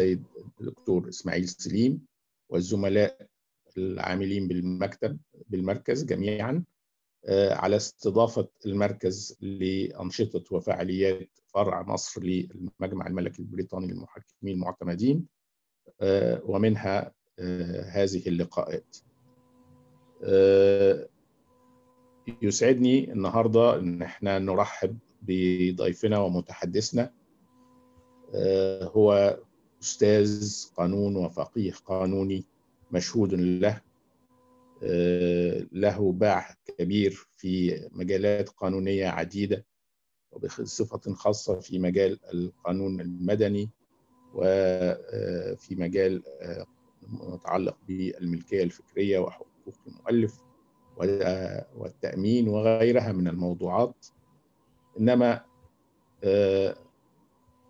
السيد الدكتور إسماعيل سليم والزملاء العاملين بالمكتب بالمركز جميعا على استضافة المركز لأنشطة وفعاليات فرع مصر للمجمع الملكي البريطاني للمحكمين المعتمدين ومنها هذه اللقاءات. يسعدني النهارده إن إحنا نرحب بضيفنا ومتحدثنا هو أستاذ قانون وفقيه قانوني مشهود له له باع كبير في مجالات قانونية عديدة وبصفة خاصة في مجال القانون المدني وفي مجال متعلق بالملكية الفكرية وحقوق المؤلف والتأمين وغيرها من الموضوعات. إنما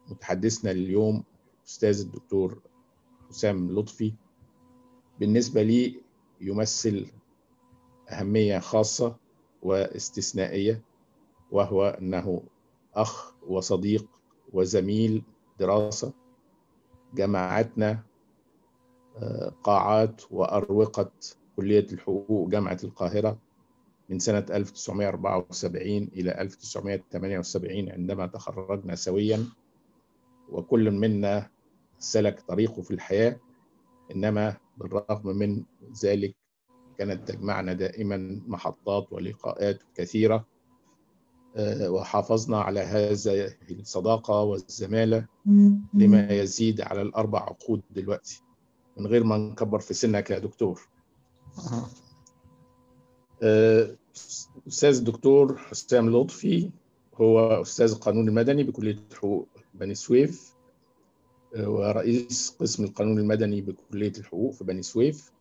متحدثنا اليوم أستاذ الدكتور حسام لطفي بالنسبة لي يمثل أهمية خاصة واستثنائية وهو أنه أخ وصديق وزميل دراسة جمعتنا قاعات وأروقة كلية الحقوق جامعة القاهرة من سنة 1974 إلى 1978 عندما تخرجنا سويا وكل منا سلك طريقه في الحياة إنما بالرغم من ذلك كانت تجمعنا دائما محطات ولقاءات كثيرة وحافظنا على هذه الصداقة والزمالة لما يزيد على الأربع عقود دلوقتي. من غير ما نكبر في سنك يا دكتور. أستاذ الدكتور حسام لطفي هو أستاذ القانون المدني بكلية حقوق بني سويف. ورئيس قسم القانون المدني بكلية الحقوق في بني سويف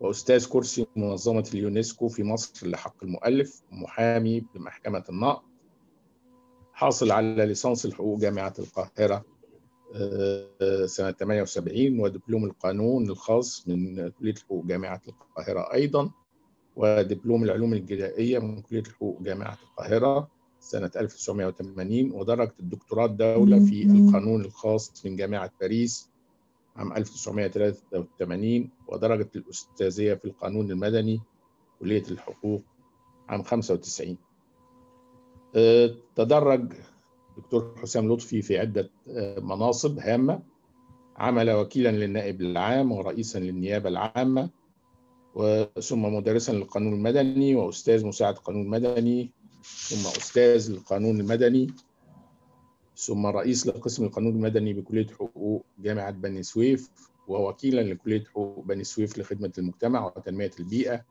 وأستاذ كرسي منظمة اليونسكو في مصر لحق المؤلف ومحامي بمحكمة النقض حاصل على ليسانس الحقوق جامعة القاهرة سنة 78 ودبلوم القانون الخاص من كلية الحقوق جامعة القاهرة أيضا ودبلوم العلوم الجنائيه من كلية الحقوق جامعة القاهرة. سنة 1980 ودرجة الدكتوراه الدولة في القانون الخاص من جامعة باريس عام 1983 ودرجة الأستاذية في القانون المدني كلية الحقوق عام 95 تدرج دكتور حسام لطفي في عدة مناصب هامة عمل وكيلا للنائب العام ورئيسا للنيابة العامة ثم مدرسا للقانون المدني وأستاذ مساعد قانون مدني ثم أستاذ للقانون المدني ثم رئيس لقسم القانون المدني بكلية حقوق جامعة بني سويف ووكيلا لكلية حقوق بني سويف لخدمة المجتمع وتنمية البيئة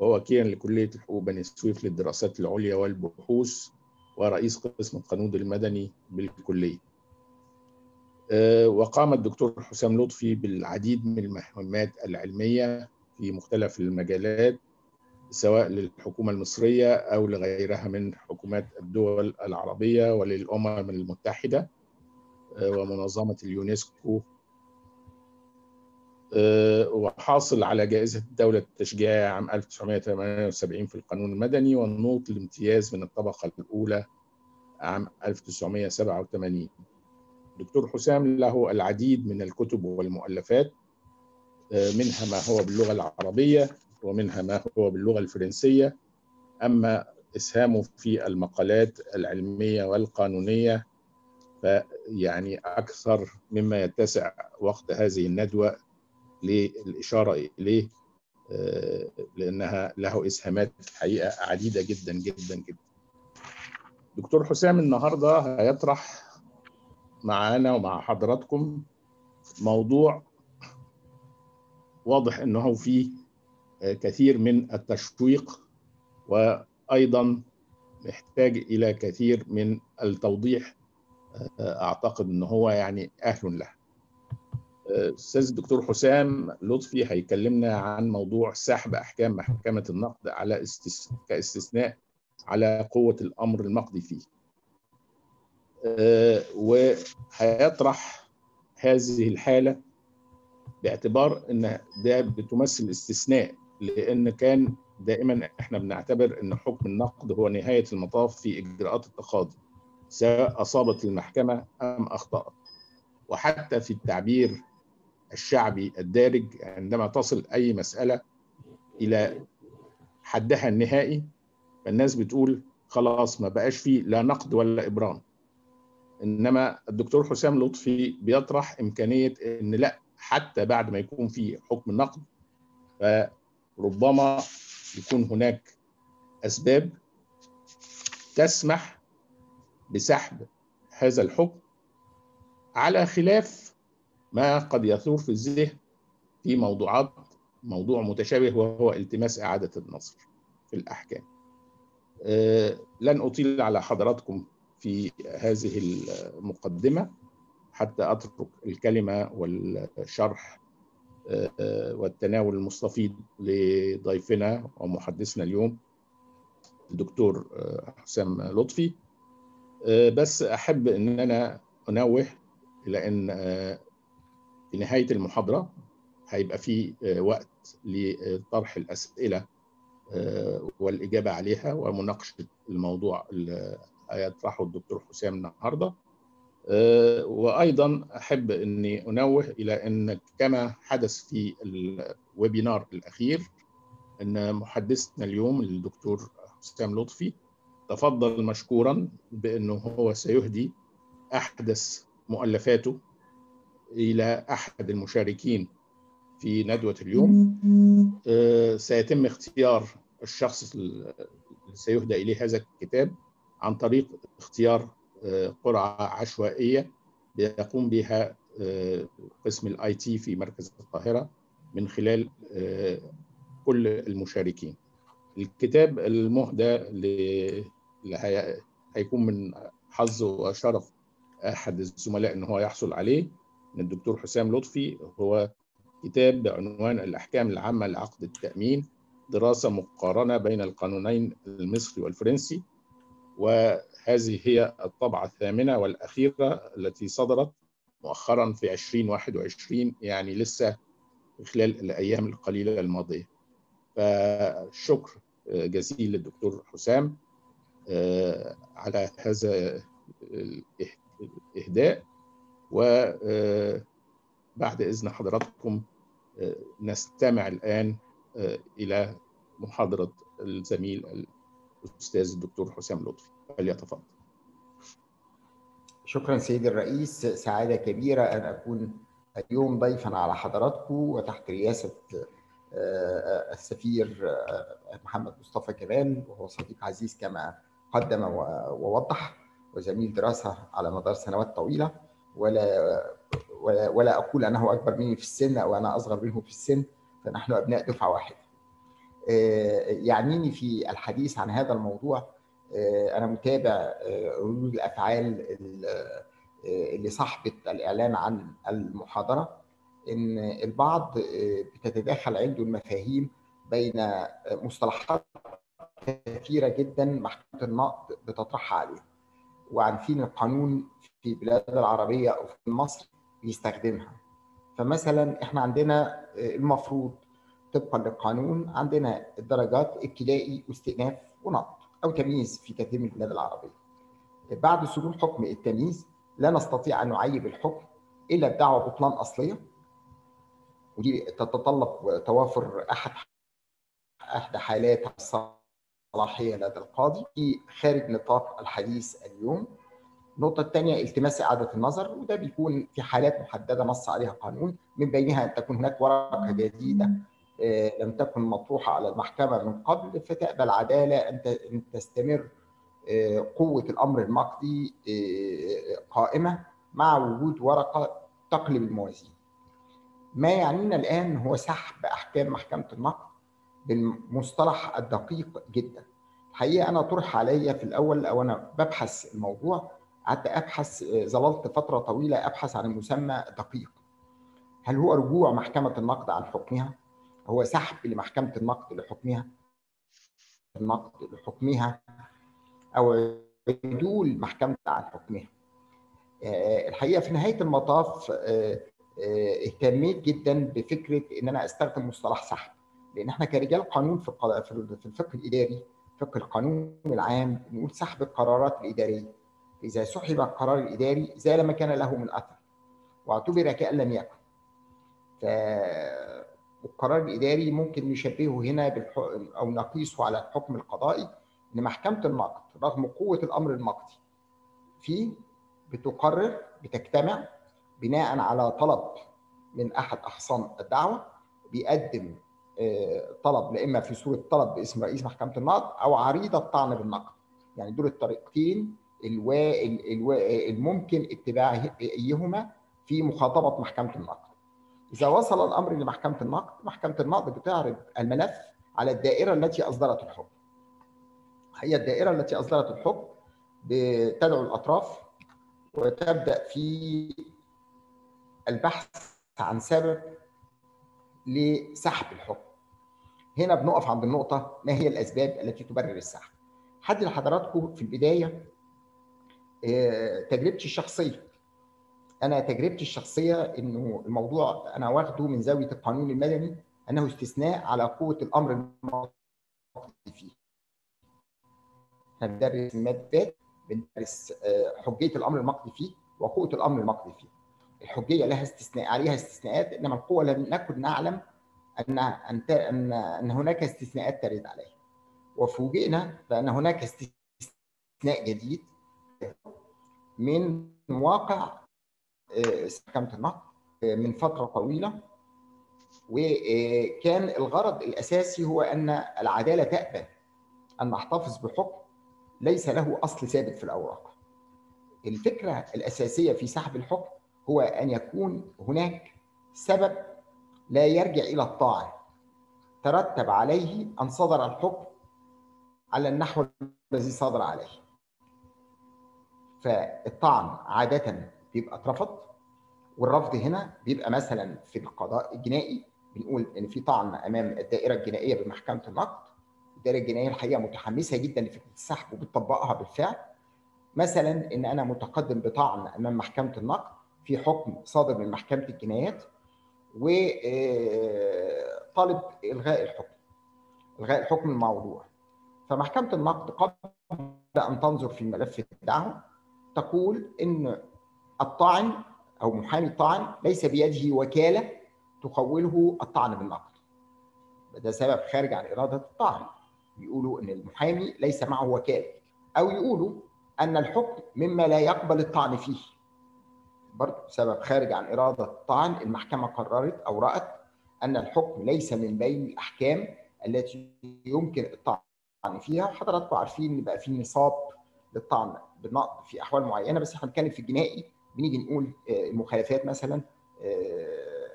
ووكيلا لكلية الحقوق بني سويف للدراسات العليا والبحوث ورئيس قسم القانون المدني بالكلية. وقام الدكتور حسام لطفي بالعديد من المهمات العلمية في مختلف المجالات سواء للحكومة المصرية أو لغيرها من حكومات الدول العربية وللأمم المتحدة ومنظمة اليونسكو. وحاصل على جائزة الدولة التشجيعية عام 1978 في القانون المدني والنوط الامتياز من الطبقة الأولى عام 1987 دكتور حسام له العديد من الكتب والمؤلفات منها ما هو باللغة العربية ومنها ما هو باللغة الفرنسية أما إسهامه في المقالات العلمية والقانونية فيعني أكثر مما يتسع وقت هذه الندوة للإشارة إليه لأنها له إسهامات حقيقة عديدة جدا جدا جدا. دكتور حسام النهاردة هيطرح معانا ومع حضراتكم موضوع واضح أنه فيه كثير من التشويق وأيضا محتاج إلى كثير من التوضيح أعتقد إن هو يعني أهل له. أستاذ الدكتور حسام لطفي هيكلمنا عن موضوع سحب أحكام محكمة النقد على استس... كاستثناء على قوة الأمر النقدي فيه. وهيطرح هذه الحالة باعتبار إن ده بتمثل استثناء لأن كان دائما إحنا بنعتبر إن حكم النقد هو نهاية المطاف في إجراءات التقاضي سواء أصابت المحكمة أم أخطأت. وحتى في التعبير الشعبي الدارج عندما تصل أي مسألة إلى حدها النهائي فالناس بتقول خلاص ما بقاش فيه لا نقد ولا إبرام. إنما الدكتور حسام لطفي بيطرح إمكانية إن لأ حتى بعد ما يكون في حكم النقد فربما يكون هناك أسباب تسمح بسحب هذا الحكم على خلاف ما قد يثور في الذهن في موضوعات موضوع متشابه وهو التماس إعادة النظر في الأحكام. أه لن أطيل على حضراتكم في هذه المقدمة حتى أترك الكلمة والشرح والتناول المستفيض لضيفنا ومحدثنا اليوم الدكتور حسام لطفي. بس أحب إن أنا أنوه إلى أن في نهاية المحاضرة هيبقى في وقت لطرح الأسئلة والإجابة عليها ومناقشة الموضوع اللي هيطرحه الدكتور حسام النهارده. وأيضا أحب إني أنوه إلى ان كما حدث في الويبينار الأخير أن محدثنا اليوم الدكتور حسام لطفي تفضل مشكورا بأنه هو سيهدي أحدث مؤلفاته إلى أحد المشاركين في ندوة اليوم. سيتم اختيار الشخص اللي سيهدى إليه هذا الكتاب عن طريق اختيار قرعة عشوائية بيقوم بها قسم ال IT في مركز القاهرة من خلال كل المشاركين. الكتاب المهدى اللي هيكون من حظ وشرف أحد الزملاء إن هو يحصل عليه من الدكتور حسام لطفي هو كتاب بعنوان الأحكام العامة لعقد التأمين دراسة مقارنة بين القانونين المصري والفرنسي وهذه هي الطبعة الثامنة والأخيرة التي صدرت مؤخرا في 2021 يعني لسه خلال الأيام القليلة الماضية. فالشكر جزيل للدكتور حسام على هذا الإهداء وبعد إذن حضراتكم نستمع الآن إلى محاضرة الزميل الأستاذ الدكتور حسام لطفي فليتفضل. شكرا سيدي الرئيس. سعادة كبيرة أن أكون اليوم ضيفا على حضراتكم وتحت رئاسة السفير محمد مصطفى كمال وهو صديق عزيز كما قدم ووضح وزميل دراسة على مدار سنوات طويلة. ولا ولا, ولا أقول أنه أكبر مني في السن أو أنا أصغر منه في السن فنحن أبناء دفعة واحدة. يعنيني في الحديث عن هذا الموضوع. أنا متابع ردود الأفعال اللي صاحبه الإعلان عن المحاضرة إن البعض بتتداخل عنده المفاهيم بين مصطلحات كثيرة جدا محكمه النقد بتطرحها عليه وعارفين القانون في البلاد العربية أو في مصر بيستخدمها. فمثلا إحنا عندنا المفروض طبقا للقانون عندنا الدرجات ابتدائي واستئناف ونقد أو تمييز في من البلاد العربية. بعد صدور حكم التمييز لا نستطيع أن نعيب الحكم إلا بدعوى بطلان أصلية ودي تتطلب توافر أحد احدى حالات الصلاحية لدى القاضي في خارج نطاق الحديث اليوم. النقطة الثانية التماس إعادة النظر وده بيكون في حالات محددة نص عليها قانون من بينها أن تكون هناك ورقة جديدة لم تكن مطروحة على المحكمة من قبل فتقبل عدالة أن تستمر قوة الأمر النقدي قائمة مع وجود ورقة تقلب الموازين. ما يعنينا الآن هو سحب أحكام محكمة النقد بالمصطلح الدقيق جدا. الحقيقة أنا طرح عليا في الأول أو أنا ببحث الموضوع قعدت أبحث ظللت فترة طويلة أبحث عن المسمى دقيق. هل هو رجوع محكمة النقد عن حكمها؟ هو سحب لمحكمة النقد لحكمها النقد لحكمها أو عدول محكمة عن حكمها. الحقيقة في نهاية المطاف اهتميت جدا بفكرة إن أنا أستخدم مصطلح سحب. لأن إحنا كرجال قانون في في الفقه الإداري فقه القانون العام نقول سحب القرارات الإدارية. إذا سحب القرار الإداري زال ما كان له من أثر واعتبر كأن لم يكن. ف والقرار الإداري ممكن نشبهه هنا بالح... أو نقيسه على الحكم القضائي إن محكمة النقد رغم قوة الأمر النقدي فيه بتقرر بتجتمع بناء على طلب من أحد اخصام الدعوة بيقدم طلب لا إما في صورة طلب باسم رئيس محكمة النقد أو عريضة طعن بالنقد. يعني دول الطريقتين الوا... الوا... الممكن اتباعهما في مخاطبة محكمة النقد. إذا وصل الأمر لمحكمة النقد محكمة النقد بتعرض الملف على الدائرة التي أصدرت الحكم. هي الدائرة التي أصدرت الحكم بتدعو الأطراف وتبدأ في البحث عن سبب لسحب الحكم. هنا بنقف عند النقطة ما هي الأسباب التي تبرر السحب؟ حد لحضراتكم في البداية تجربتي الشخصية. أنا تجربتي الشخصية إنه الموضوع أنا واخده من زاوية القانون المدني أنه استثناء على قوة الأمر المقضي فيه. إحنا بندرس المادات بندرس حجية الأمر المقضي فيه وقوة الأمر المقضي فيه. الحجية لها استثناء عليها استثناءات إنما القوة لم نكن نعلم أن أن أن هناك استثناءات ترد عليها. وفوجئنا بأن هناك استثناء جديد من واقع محكمه النقد من فترة طويلة وكان الغرض الأساسي هو أن العدالة تأبى أن نحتفظ بحكم ليس له أصل ثابت في الأوراق. الفكرة الأساسية في سحب الحكم هو أن يكون هناك سبب لا يرجع إلى الطاعن ترتب عليه أن صدر الحكم على النحو الذي صدر عليه فالطعن عادة بيبقى اترفض والرفض هنا بيبقى مثلا في القضاء الجنائي بنقول إن في طعن أمام الدائرة الجنائية بمحكمة النقد. الدائرة الجنائية الحقيقة متحمسة جدا لفكرة السحب وبتطبقها بالفعل. مثلا إن أنا متقدم بطعن أمام محكمة النقد في حكم صادر من محكمة الجنايات وطالب إلغاء الحكم. إلغاء الحكم الموضوع. فمحكمة النقد قبل أن تنظر في ملف الدعوه تقول إن الطاعن أو محامي الطعن ليس بيده وكالة تخوله الطعن بالنقد ده سبب خارج عن إرادة الطعن. بيقولوا إن المحامي ليس معه وكالة. أو يقولوا أن الحكم مما لا يقبل الطعن فيه. برضه سبب خارج عن إرادة الطعن المحكمة قررت أو رأت أن الحكم ليس من بين الأحكام التي يمكن الطعن فيها. حضراتكم عارفين إن بقى في نصاب للطعن بالنقد في أحوال معينة بس إحنا بنتكلم في الجنائي بنيجي نقول المخالفات مثلا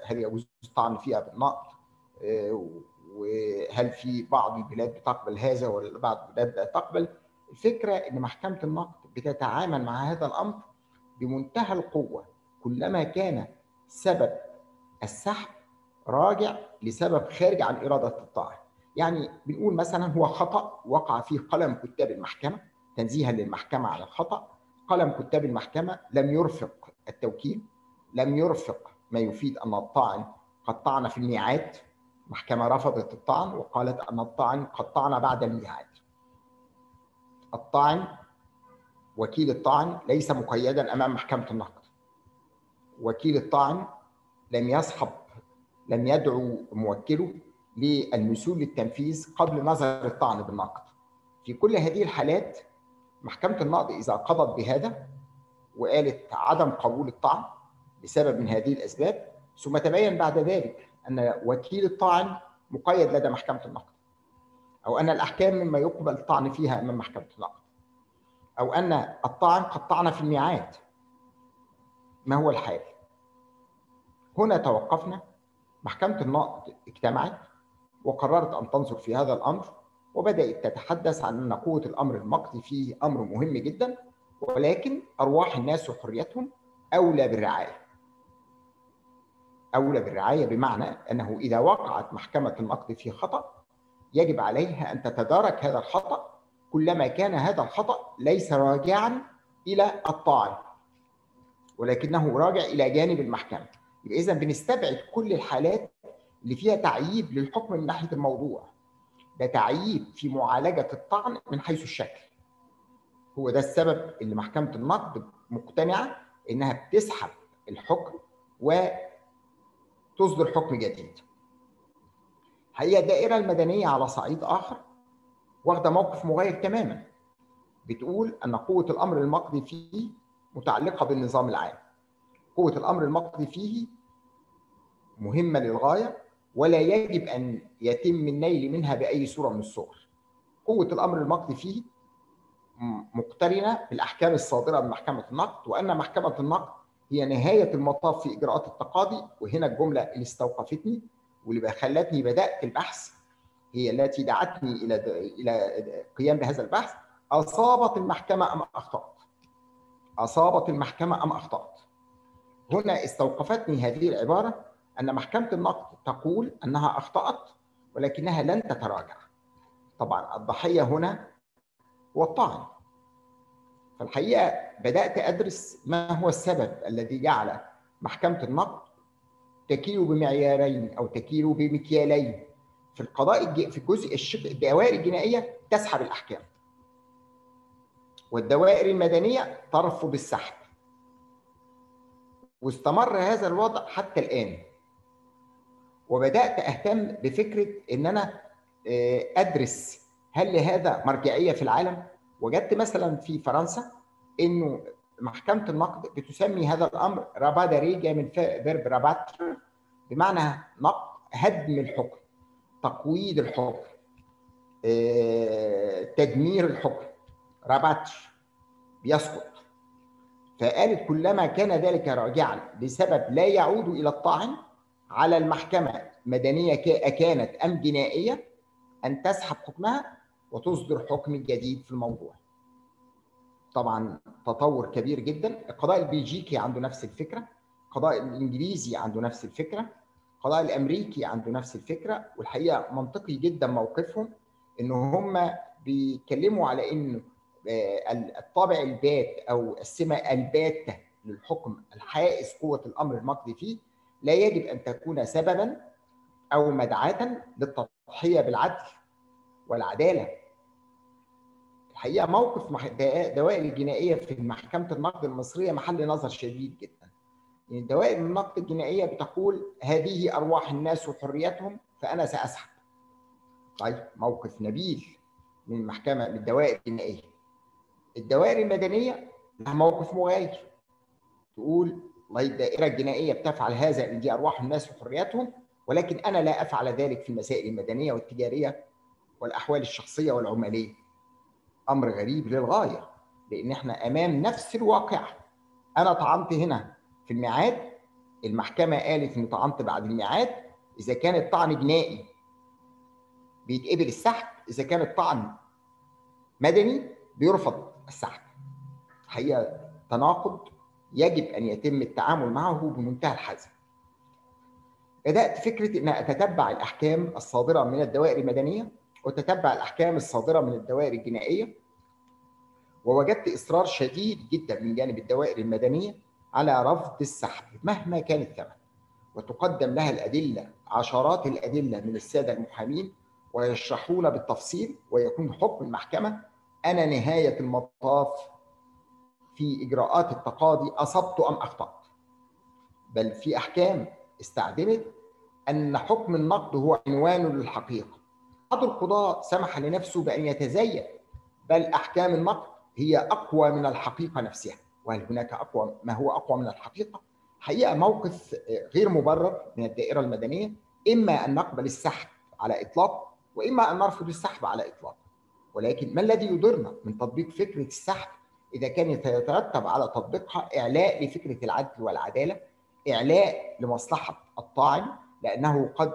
هل يجوز الطعن فيها بالنقد وهل في بعض البلاد بتقبل هذا ولا بعض البلاد لا تقبل؟ الفكرة إن محكمة النقد بتتعامل مع هذا الأمر بمنتهى القوة كلما كان سبب السحب راجع لسبب خارج عن إرادة الطاعن يعني بنقول مثلا هو خطأ وقع فيه قلم كتاب المحكمة تنزيها للمحكمة على الخطأ قلم كتاب المحكمة لم يرفق التوكيل لم يرفق ما يفيد أن الطاعن قد طعن في الميعاد. المحكمه رفضت الطعن وقالت أن الطاعن قد طعن بعد الميعاد. الطاعن وكيل الطعن ليس مقيدا أمام محكمة النقد. وكيل الطعن لم يصحب لم يدعو موكله للمسؤول للتنفيذ قبل نظر الطعن بالنقد. في كل هذه الحالات محكمة النقد إذا قضت بهذا وقالت عدم قبول الطعن بسبب من هذه الأسباب ثم تبين بعد ذلك أن وكيل الطعن مقيد لدى محكمة النقد أو أن الأحكام مما يقبل الطعن فيها أمام محكمة النقد أو أن الطعن قد طعن في الميعاد ما هو الحال؟ هنا توقفنا محكمة النقد اجتمعت وقررت أن تنظر في هذا الأمر وبدأت تتحدث عن أن قوة الأمر المقضي فيه أمر مهم جدا ولكن أرواح الناس وحريتهم أولى بالرعاية. أولى بالرعاية بمعنى أنه إذا وقعت محكمة النقد في خطأ يجب عليها أن تتدارك هذا الخطأ كلما كان هذا الخطأ ليس راجعا إلى الطاعن ولكنه راجع إلى جانب المحكمة. إذا بنستبعد كل الحالات اللي فيها تعييب للحكم من ناحية الموضوع. ده تعييب في معالجة الطعن من حيث الشكل. هو ده السبب اللي محكمة النقد مقتنعة إنها بتسحب الحكم وتصدر حكم جديد. هي الدائرة المدنية على صعيد آخر واخدة موقف مغاير تماما. بتقول أن قوة الأمر المقضي فيه متعلقة بالنظام العام. قوة الأمر المقضي فيه مهمة للغاية ولا يجب أن يتم النيل منها بأي صورة من الصور. قوة الأمر المقضي فيه مقترنة بالأحكام الصادرة من محكمة النقد وأن محكمة النقد هي نهاية المطاف في إجراءات التقاضي. وهنا الجملة اللي استوقفتني واللي خلتني بدأت البحث هي التي دعتني إلى إلى القيام بهذا البحث أصابت المحكمة أم أخطأت؟ أصابت المحكمة أم أخطأت؟ هنا استوقفتني هذه العبارة أن محكمة النقد تقول أنها أخطأت ولكنها لن تتراجع. طبعا الضحية هنا هو الطعن فالحقيقة بدأت أدرس ما هو السبب الذي جعل محكمة النقد تكيل بمعيارين أو تكيل بمكيالين في القضاء في جزء الشق الدوائر الجنائية تسحب الأحكام. والدوائر المدنية ترفض السحب واستمر هذا الوضع حتى الآن. وبدأت أهتم بفكرة إن أنا أدرس هل لهذا مرجعية في العالم؟ وجدت مثلا في فرنسا إنه محكمة النقد بتسمي هذا الأمر راباداري جاي من فيرب رابات بمعنى نقد هدم الحكم تقويض الحكم تدمير الحكم راباتش بيسقط. فقالت كلما كان ذلك راجعا لسبب لا يعود إلى الطاعن على المحكمة مدنية كانت أم جنائية أن تسحب حكمها وتصدر حكم جديد في الموضوع. طبعا تطور كبير جدا، القضاء البلجيكي عنده نفس الفكرة، القضاء الإنجليزي عنده نفس الفكرة، القضاء الأمريكي عنده نفس الفكرة. والحقيقة منطقي جدا موقفهم إن هم بيتكلموا على انه الطابع البات أو السمة الباتة للحكم الحائز قوة الأمر المقضي فيه لا يجب أن تكون سببا أو مدعاه للتضحية بالعدل والعدالة. الحقيقة موقف دوائر الجنائية في محكمة النقد المصرية محل نظر شديد جدا. يعني دوائر النقد الجنائية بتقول هذه أرواح الناس وحريتهم فأنا سأسحب. طيب موقف نبيل من المحكمة من الدوائر الجنائية. الدوائر المدنية لها موقف مغاير. تقول والله الدائره الجنائيه بتفعل هذا إن دي أرواح الناس وحرياتهم ولكن أنا لا أفعل ذلك في المسائل المدنية والتجارية والأحوال الشخصية والعماليه. أمر غريب للغاية لأن إحنا أمام نفس الواقع. أنا طعنت هنا في الميعاد المحكمة قالت ان طعنت بعد الميعاد إذا كان الطعن جنائي بيتقبل السحب إذا كان الطعن مدني بيرفض السحب. حقيقه تناقض يجب أن يتم التعامل معه بمنتهى الحزم. بدأت فكره أن أتتبع الأحكام الصادرة من الدوائر المدنية وتتبع الأحكام الصادرة من الدوائر الجنائية ووجدت إصرار شديد جدا من جانب الدوائر المدنية على رفض السحب مهما كان الثمن وتقدم لها الأدلة عشرات الأدلة من السادة المحامين ويشرحون بالتفصيل ويكون حكم المحكمة أنا نهاية المطاف في إجراءات التقاضي أصبت أم أخطأت. بل في أحكام استعدلت أن حكم النقد هو عنوان للحقيقة. بعض القضاة سمح لنفسه بأن يتزين بل أحكام النقد هي أقوى من الحقيقة نفسها. وهل هناك أقوى ما هو أقوى من الحقيقة؟ حقيقة موقف غير مبرر من الدائرة المدنية إما أن نقبل السحب على إطلاق وإما أن نرفض السحب على إطلاق. ولكن ما الذي يضرنا من تطبيق فكرة السحب إذا كان يترتب على تطبيقها إعلاء لفكرة العدل والعدالة إعلاء لمصلحة الطاعن لأنه قد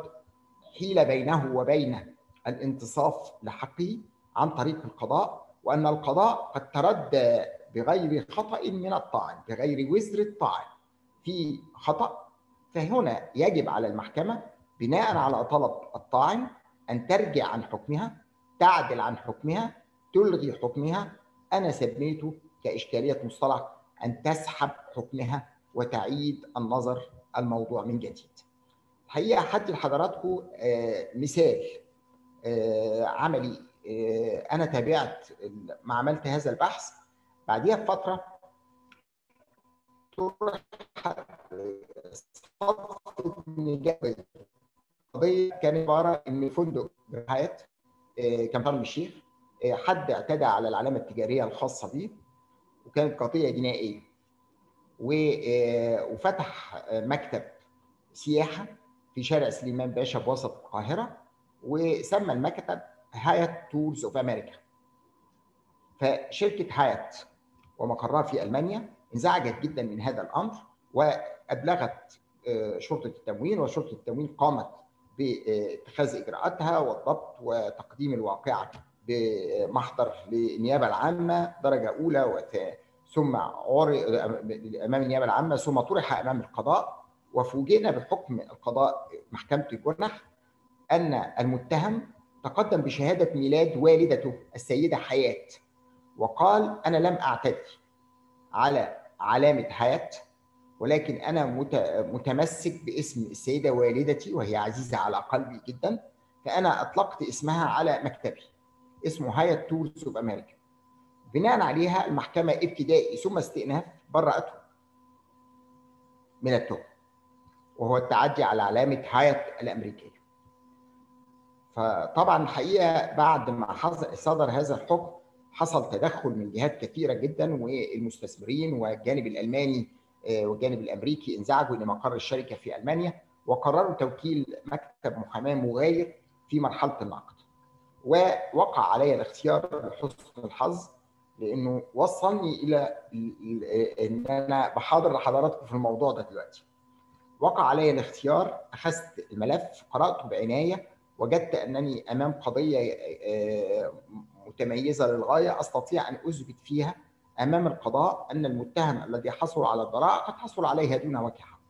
حيل بينه وبين الانتصاف لحقه عن طريق القضاء وأن القضاء قد تردى بغير خطأ من الطاعن بغير وزر الطاعن في خطأ فهنا يجب على المحكمة بناء على طلب الطاعن أن ترجع عن حكمها تعدل عن حكمها تلغي حكمها. أنا سميته كإشكالية مصطلح أن تسحب حكمها وتعيد النظر الموضوع من جديد. الحقيقة حدي لحضراتكم مثال عملي. أنا تابعت ما عملت هذا البحث. بعديها بفترة طرح ان القضية كانت عبارة إن فندق برهايت كان في الشيخ حد اعتدى على العلامة التجارية الخاصة به وكانت قضية جنائية. وفتح مكتب سياحة في شارع سليمان باشا بوسط القاهرة وسمى المكتب Hyatt Tours of America فشركة Hyatt ومقرها في ألمانيا انزعجت جدا من هذا الأمر وأبلغت شرطة التموين وشرطة التموين قامت باتخاذ إجراءاتها والضبط وتقديم الواقعة بمحضر للنيابة العامة درجة أولى ثم امام النيابة العامة ثم طرح أمام القضاء وفوجئنا بحكم القضاء محكمة الجنح أن المتهم تقدم بشهادة ميلاد والدته السيدة حياة وقال أنا لم أعتدي على علامة حياة ولكن أنا متمسك باسم السيدة والدتي وهي عزيزة على قلبي جدا فأنا أطلقت اسمها على مكتبي اسمه Hyatt Tours of America بناء عليها المحكمة ابتدائي ثم استئناف برأته من التهم وهو التعدي على علامة Hyatt الأمريكية فطبعا الحقيقة بعد ما صدر هذا الحكم حصل تدخل من جهات كثيرة جدا والمستثمرين والجانب الألماني والجانب الأمريكي انزعجوا لمقر الشركة في ألمانيا وقرروا توكيل مكتب محاماة مغاير في مرحلة النقد. ووقع علي الاختيار لحسن الحظ لأنه وصلني إلى إن أنا بحاضر لحضراتكم في الموضوع ده دلوقتي. وقع علي الاختيار أخذت الملف قرأته بعناية وجدت أنني أمام قضية متميزة للغاية أستطيع أن أثبت فيها أمام القضاء أن المتهم الذي حصل على البراءه قد حصل عليها دون وجه حق.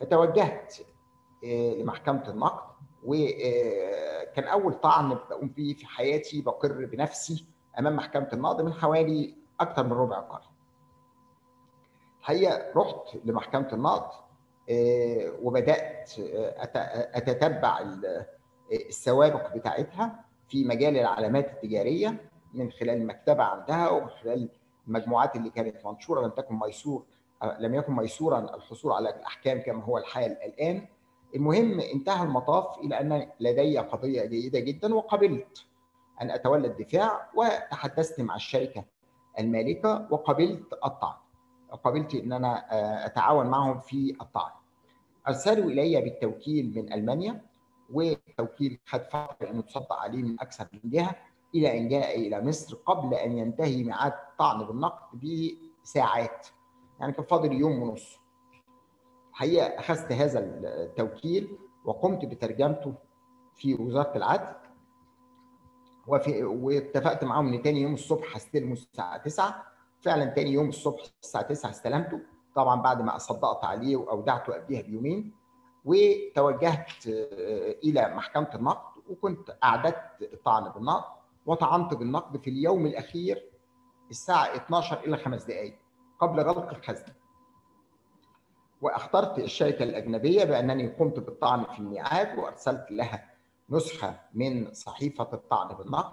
فتوجهت لمحكمة النقد وكان أول طعن بقوم به في حياتي بقر بنفسي أمام محكمة النقد من حوالي أكثر من ربع قرن. الحقيقة رحت لمحكمة النقد وبدأت أتتبع السوابق بتاعتها في مجال العلامات التجارية من خلال المكتبه عندها ومن خلال المجموعات اللي كانت منشورة لم تكن ميسور لم يكن ميسورا الحصول على الأحكام كما هو الحال الآن. المهم انتهى المطاف إلى أن لدي قضية جيدة جدا وقبلت أن أتولى الدفاع وتحدثت مع الشركة المالكة وقبلت الطعن. قبلت إن أنا أتعاون معهم في الطعن. أرسلوا إلي بالتوكيل من ألمانيا وتوكيل خد فترة انه تصدق عليه من أكثر من جهة إلى أن جاء إلى مصر قبل أن ينتهي ميعاد الطعن بالنقد بساعات يعني كان فاضل يوم ونص الحقيقة أخذت هذا التوكيل وقمت بترجمته في وزارة العدل وفي واتفقت معاهم إن تاني يوم الصبح هستلمه الساعة 9 فعلا تاني يوم الصبح الساعة 9 استلمته طبعا بعد ما صدقت عليه وأودعته قبلها بيومين وتوجهت إلى محكمة النقد وكنت أعددت الطعن بالنقد وطعنت بالنقد في اليوم الأخير الساعة 12 إلى خمس دقائق قبل غلق الخزنة. وأخترت الشركة الأجنبية بأنني قمت بالطعن في الميعاد وأرسلت لها نسخة من صحيفة الطعن بالنقد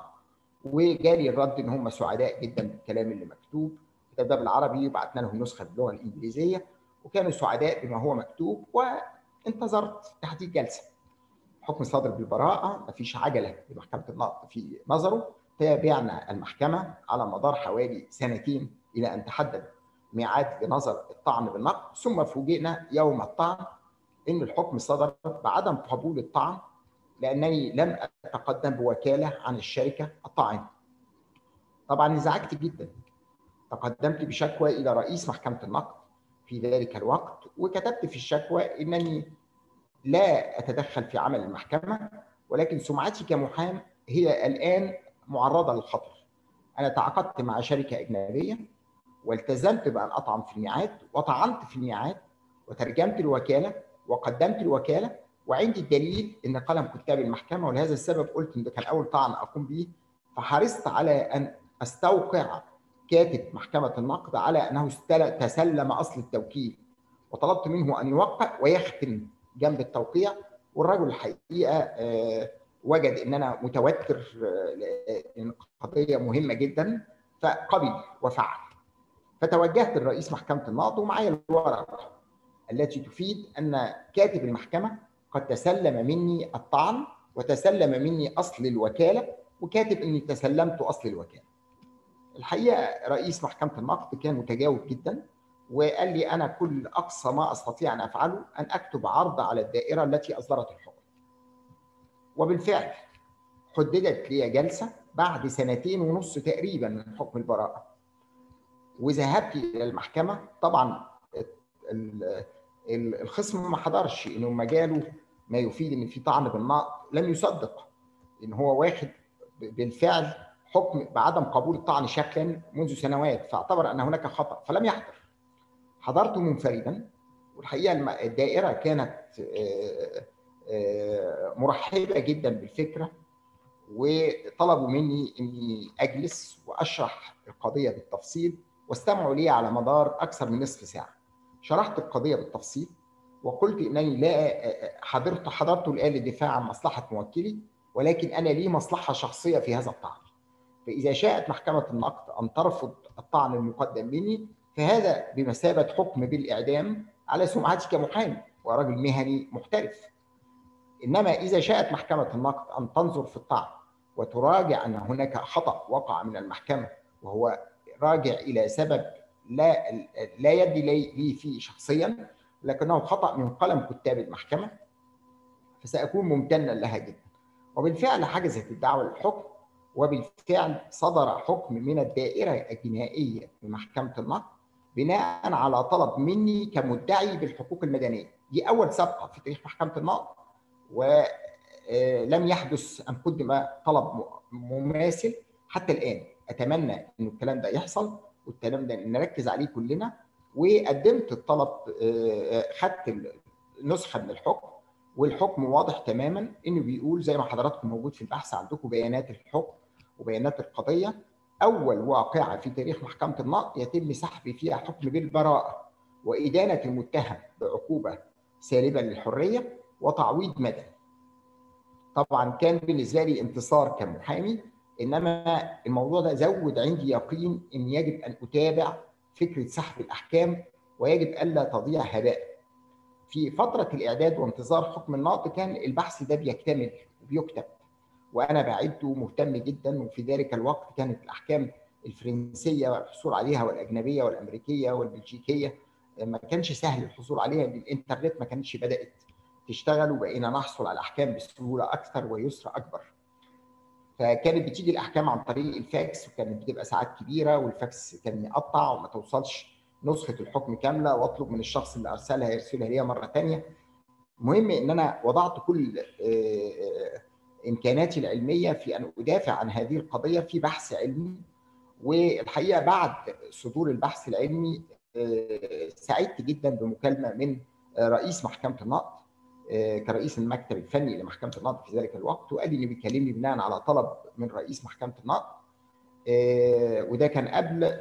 وجالي الرد إن هم سعداء جدا بالكلام اللي مكتوب ده بالعربي وبعتنا لهم نسخة باللغة الإنجليزية وكانوا سعداء بما هو مكتوب وانتظرت تحديد جلسة. حكم صادر بالبراءة مفيش عجلة لمحكمه النقد في نظره تابعنا المحكمة على مدار حوالي سنتين إلى أن تحدد ميعاد لنظر الطعن بالنقد ثم فوجئنا يوم الطعن إن الحكم صدر بعدم قبول الطعن لأنني لم أتقدم بوكالة عن الشركة الطاعنه. طبعا انزعجت جدا تقدمت بشكوى إلى رئيس محكمة النقد في ذلك الوقت وكتبت في الشكوى إنني لا أتدخل في عمل المحكمة ولكن سمعتي كمحام هي الآن معرضة للخطر. أنا تعاقدت مع شركة أجنبية والتزمت بأن اطعن في الميعاد وطعنت في الميعاد وترجمت الوكالة وقدمت الوكالة وعندي الدليل إن قلم كتاب المحكمة ولهذا السبب قلت إن ده كان أول طعن أقوم به فحرصت على أن أستوقع كاتب محكمة النقد على أنه تسلم أصل التوكيل وطلبت منه أن يوقع ويختم جنب التوقيع والرجل الحقيقة وجد إن أنا متوتر لأن قضية مهمة جدا فقبل وفعل. فتوجهت لرئيس محكمة النقد ومعايا الورق التي تفيد أن كاتب المحكمة قد تسلم مني الطعن وتسلم مني أصل الوكالة وكاتب إني تسلمت أصل الوكالة. الحقيقة رئيس محكمة النقد كان متجاوب جدا وقال لي أنا كل أقصى ما أستطيع أن أفعله أن أكتب عرض على الدائرة التي أصدرت الحكم. وبالفعل حددت لي جلسة بعد سنتين ونص تقريبا من حكم البراءة. وذهبت إلى المحكمة طبعا الخصم ما حضرش إنه مجاله ما يفيد إن في طعن بالنقد لم يصدق إن هو واخد بالفعل حكم بعدم قبول الطعن شكلا منذ سنوات فاعتبر أن هناك خطأ فلم يحضر حضرت منفردا والحقيقة الدائرة كانت مرحبة جدا بالفكرة وطلبوا مني إني أجلس وأشرح القضية بالتفصيل واستمعوا لي على مدار أكثر من نصف ساعة. شرحت القضية بالتفصيل وقلت إنني لا حضرت حضرت الان للدفاع عن مصلحة موكلي ولكن أنا لي مصلحة شخصية في هذا الطعن. فإذا شاءت محكمة النقد أن ترفض الطعن المقدم مني فهذا بمثابة حكم بالإعدام على سمعتي كمحامي ورجل مهني محترف. إنما إذا شاءت محكمة النقد أن تنظر في الطعن وتراجع أن هناك خطأ وقع من المحكمة وهو راجع إلى سبب لا لا يدي لي فيه شخصيا لكنه خطأ من قلم كتاب المحكمة فسأكون ممتنا لها جدا. وبالفعل حجزت الدعوه للحكم وبالفعل صدر حكم من الدائرة الجنائيه في محكمة النقد بناء على طلب مني كمدعي بالحقوق المدنية. دي أول سابقه في تاريخ محكمة النقد ولم يحدث أن قدم طلب مماثل. حتى الآن أتمنى إن الكلام ده يحصل. والكلام ده نركز عليه كلنا. وقدمت الطلب خدت نسخة من الحكم. والحكم واضح تماما انه بيقول زي ما حضراتكم موجود في البحث عندكم بيانات الحكم وبيانات القضية. أول واقعة في تاريخ محكمة النقد يتم سحب فيها حكم بالبراءة وإدانة المتهم بعقوبة سالبة للحرية وتعويض مدني. طبعا كان بالنسبة لي انتصار كمحامي إنما الموضوع ده زود عندي يقين إن يجب أن أتابع فكرة سحب الأحكام ويجب ألا تضيع هباء. في فترة الإعداد وانتظار حكم النقد كان البحث ده بيكتمل وبيكتب وأنا بعد ومهتم جدا وفي ذلك الوقت كانت الأحكام الفرنسية والحصول عليها والأجنبية والأمريكية والبلجيكية ما كانش سهل الحصول عليها الإنترنت ما كانش بدأت تشتغل وبقينا نحصل على الأحكام بسهولة أكثر ويسر أكبر. فكانت بتيجي الأحكام عن طريق الفاكس وكانت بتبقى ساعات كبيرة والفاكس كان يقطع وما توصلش نسخة الحكم كاملة واطلب من الشخص اللي أرسلها يرسلها لي مرة ثانية. المهم إن أنا وضعت كل إمكاناتي العلمية في أن أدافع عن هذه القضية في بحث علمي والحقيقة بعد صدور البحث العلمي سعدت جدا بمكالمة من رئيس محكمة النقد كرئيس المكتب الفني لمحكمة النقد في ذلك الوقت وقال لي انه بيكلمني بناء على طلب من رئيس محكمة النقد وده كان قبل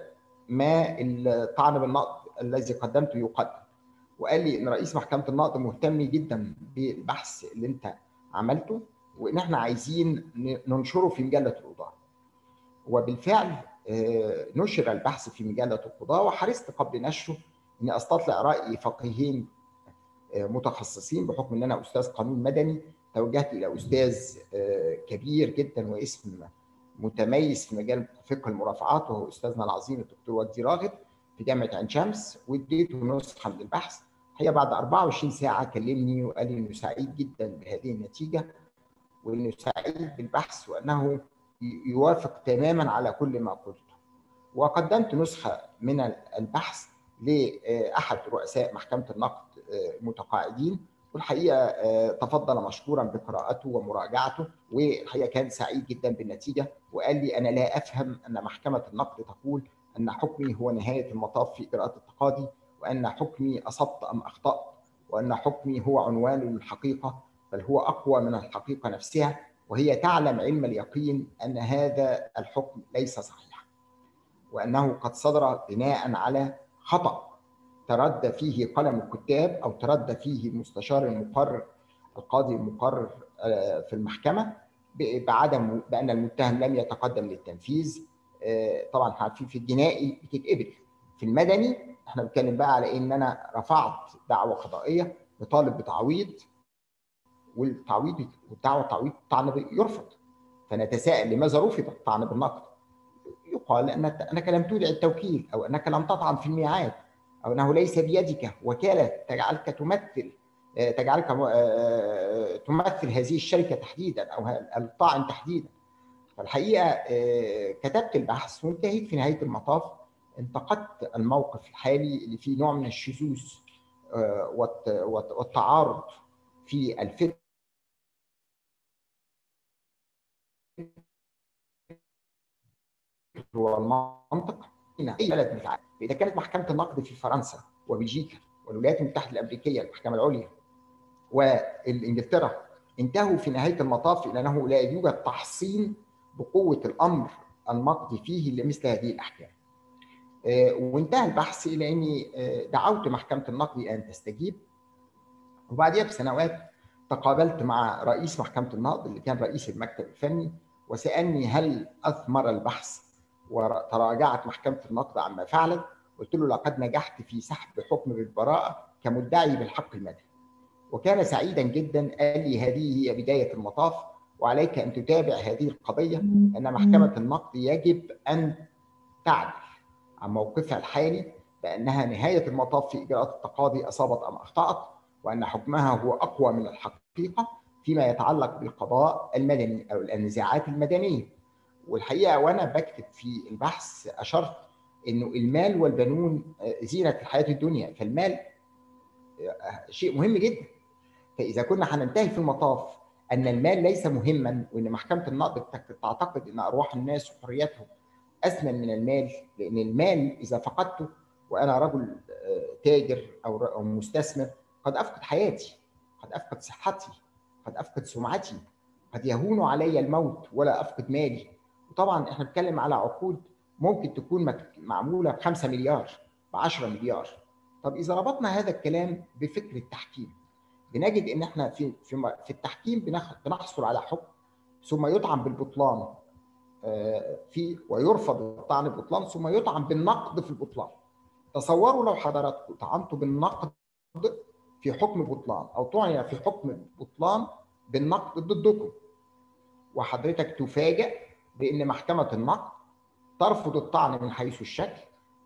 ما الطعن بالنقد الذي قدمته يقدم. وقال لي إن رئيس محكمة النقد مهتم جدا بالبحث اللي أنت عملته وإن إحنا عايزين ننشره في مجلة القضاه وبالفعل نشر البحث في مجلة القضاه وحرصت قبل نشره إني أستطلع رأي فقيهين متخصصين بحكم إن أنا أستاذ قانون مدني توجهت إلى أستاذ كبير جدا واسم متميز في مجال فقه المرافعات وهو أستاذنا العظيم الدكتور وجدي راغب في جامعة عين شمس واديته نسخة من البحث. هي بعد 24 ساعة كلمني وقال لي إنه سعيد جدا بهذه النتيجة وإنه سعيد بالبحث وأنه يوافق تماما على كل ما قلته. وقدمت نسخة من البحث لأحد رؤساء محكمة النقد متقاعدين والحقيقة تفضل مشكورا بقراءته ومراجعته والحقيقة كان سعيد جدا بالنتيجة وقال لي أنا لا أفهم أن محكمة النقد تقول أن حكمي هو نهاية المطاف في إجراءات التقاضي وأن حكمي أصبت أم أخطأت وأن حكمي هو عنوان للحقيقة بل هو أقوى من الحقيقة نفسها وهي تعلم علم اليقين أن هذا الحكم ليس صحيحا وأنه قد صدر بناء على خطأ تردى فيه قلم الكتاب أو تردى فيه المستشار المقرر القاضي المقرر في المحكمة بعدم بأن المتهم لم يتقدم للتنفيذ. طبعا عارفين في الجنائي بتتقبل. في المدني إحنا بنتكلم بقى على إن أنا رفعت دعوة قضائية بطالب بتعويض والتعويض والدعوة التعويض الطعن يرفض فنتساءل لماذا رفض الطعن بالنقد؟ يقال أن انك لم تودع التوكيل أو أنك لم تطعن في الميعاد. أو أنه ليس بيدك وكالة تجعلك تمثل تجعلك تمثل هذه الشركة تحديدا أو الطاعن تحديدا. فالحقيقة كتبت البحث وانتهيت في نهاية المطاف. انتقدت الموقف الحالي اللي فيه نوع من الشذوذ والتعارض في الفكر والمنطق اي بلد متعامل إذا كانت محكمة النقد في فرنسا وبلجيكا والولايات المتحدة الأمريكية المحكمة العليا والإنجلترا انتهوا في نهاية المطاف إلى أنه لا يوجد تحصين بقوة الأمر النقدي فيه لمثل هذه الأحكام. وانتهى البحث إلى أني دعوت محكمة النقد أن تستجيب وبعدها بسنوات تقابلت مع رئيس محكمة النقد اللي كان رئيس المكتب الفني وسألني هل أثمر البحث وتراجعت محكمة النقد عما فعلت قلت له لقد نجحت في سحب حكم بالبراءة كمدعي بالحق المدني وكان سعيدا جدا قال لي هذه هي بداية المطاف وعليك أن تتابع هذه القضية إن محكمة النقد يجب أن تعدل عن موقفها الحالي بأنها نهاية المطاف في إجراءات التقاضي أصابت أم أخطأت وأن حكمها هو أقوى من الحقيقة فيما يتعلق بالقضاء المدني أو النزاعات المدنية. والحقيقة وأنا بكتب في البحث أشرت إنه المال والبنون زينة الحياة الدنيا. فالمال شيء مهم جدا. فإذا كنا هننتهي في المطاف أن المال ليس مهما وإن محكمة النقد تعتقد إن أرواح الناس وحرياتهم اثمن من المال لأن المال إذا فقدته وأنا رجل تاجر أو مستثمر قد أفقد حياتي قد أفقد صحتي قد أفقد سمعتي قد يهون علي الموت ولا أفقد مالي. وطبعا إحنا بنتكلم على عقود ممكن تكون معمولة ب 5 مليار ب 10 مليار. طب إذا ربطنا هذا الكلام بفكر التحكيم بنجد إن إحنا في في في التحكيم بنحصل على حكم ثم يطعن بالبطلان في ويرفض الطعن بالبطلان ثم يطعن بالنقد في البطلان. تصوروا لو حضراتكم طعنتوا بالنقد في حكم بطلان أو طعن في حكم بطلان بالنقد ضدكم وحضرتك تفاجأ بان محكمة النقد ترفض الطعن من حيث الشكل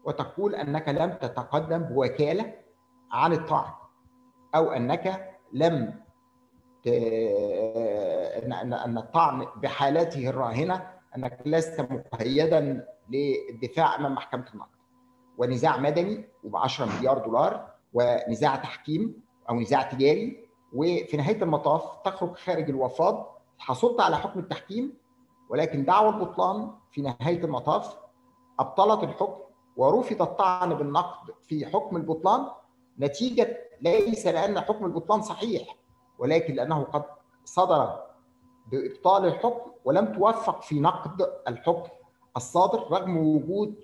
وتقول أنك لم تتقدم بوكالة عن الطعن أو أنك لم ت... ان الطعن بحالته الراهنة أنك لست مقيدا للدفاع أمام محكمة النقد. ونزاع مدني وب 10 مليار دولار ونزاع تحكيم أو نزاع تجاري. وفي نهاية المطاف تخرج خارج الوفاض حصلت على حكم التحكيم ولكن دعوى البطلان في نهاية المطاف أبطلت الحكم ورفض الطعن بالنقد في حكم البطلان نتيجة ليس لأن حكم البطلان صحيح ولكن لأنه قد صدر بإبطال الحكم ولم توفق في نقد الحكم الصادر رغم وجود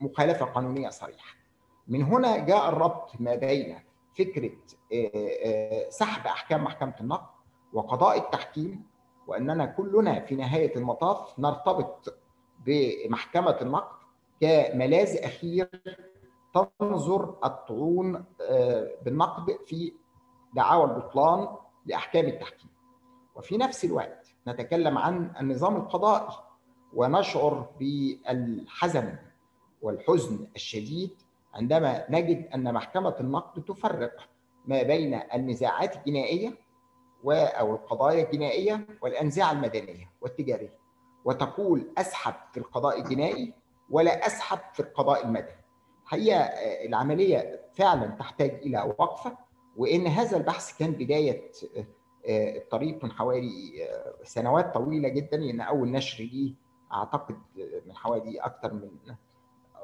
مخالفة قانونية صريحة. من هنا جاء الربط ما بين فكرة سحب أحكام محكمة النقد وقضاء التحكيم وأننا كلنا في نهاية المطاف نرتبط بمحكمة النقد كملاذ أخير تنظر الطعون بالنقد في دعاوى البطلان لأحكام التحكيم. وفي نفس الوقت نتكلم عن النظام القضائي ونشعر بالحزن والحزن الشديد عندما نجد أن محكمة النقد تفرق ما بين النزاعات الجنائية أو القضايا الجنائية والأنزاع المدنية والتجارية. وتقول أسحب في القضاء الجنائي ولا أسحب في القضاء المدني. الحقيقة العملية فعلا تحتاج إلى وقفة وإن هذا البحث كان بداية الطريق من حوالي سنوات طويلة جدا. لأن أول نشر ليه أعتقد من حوالي أكثر من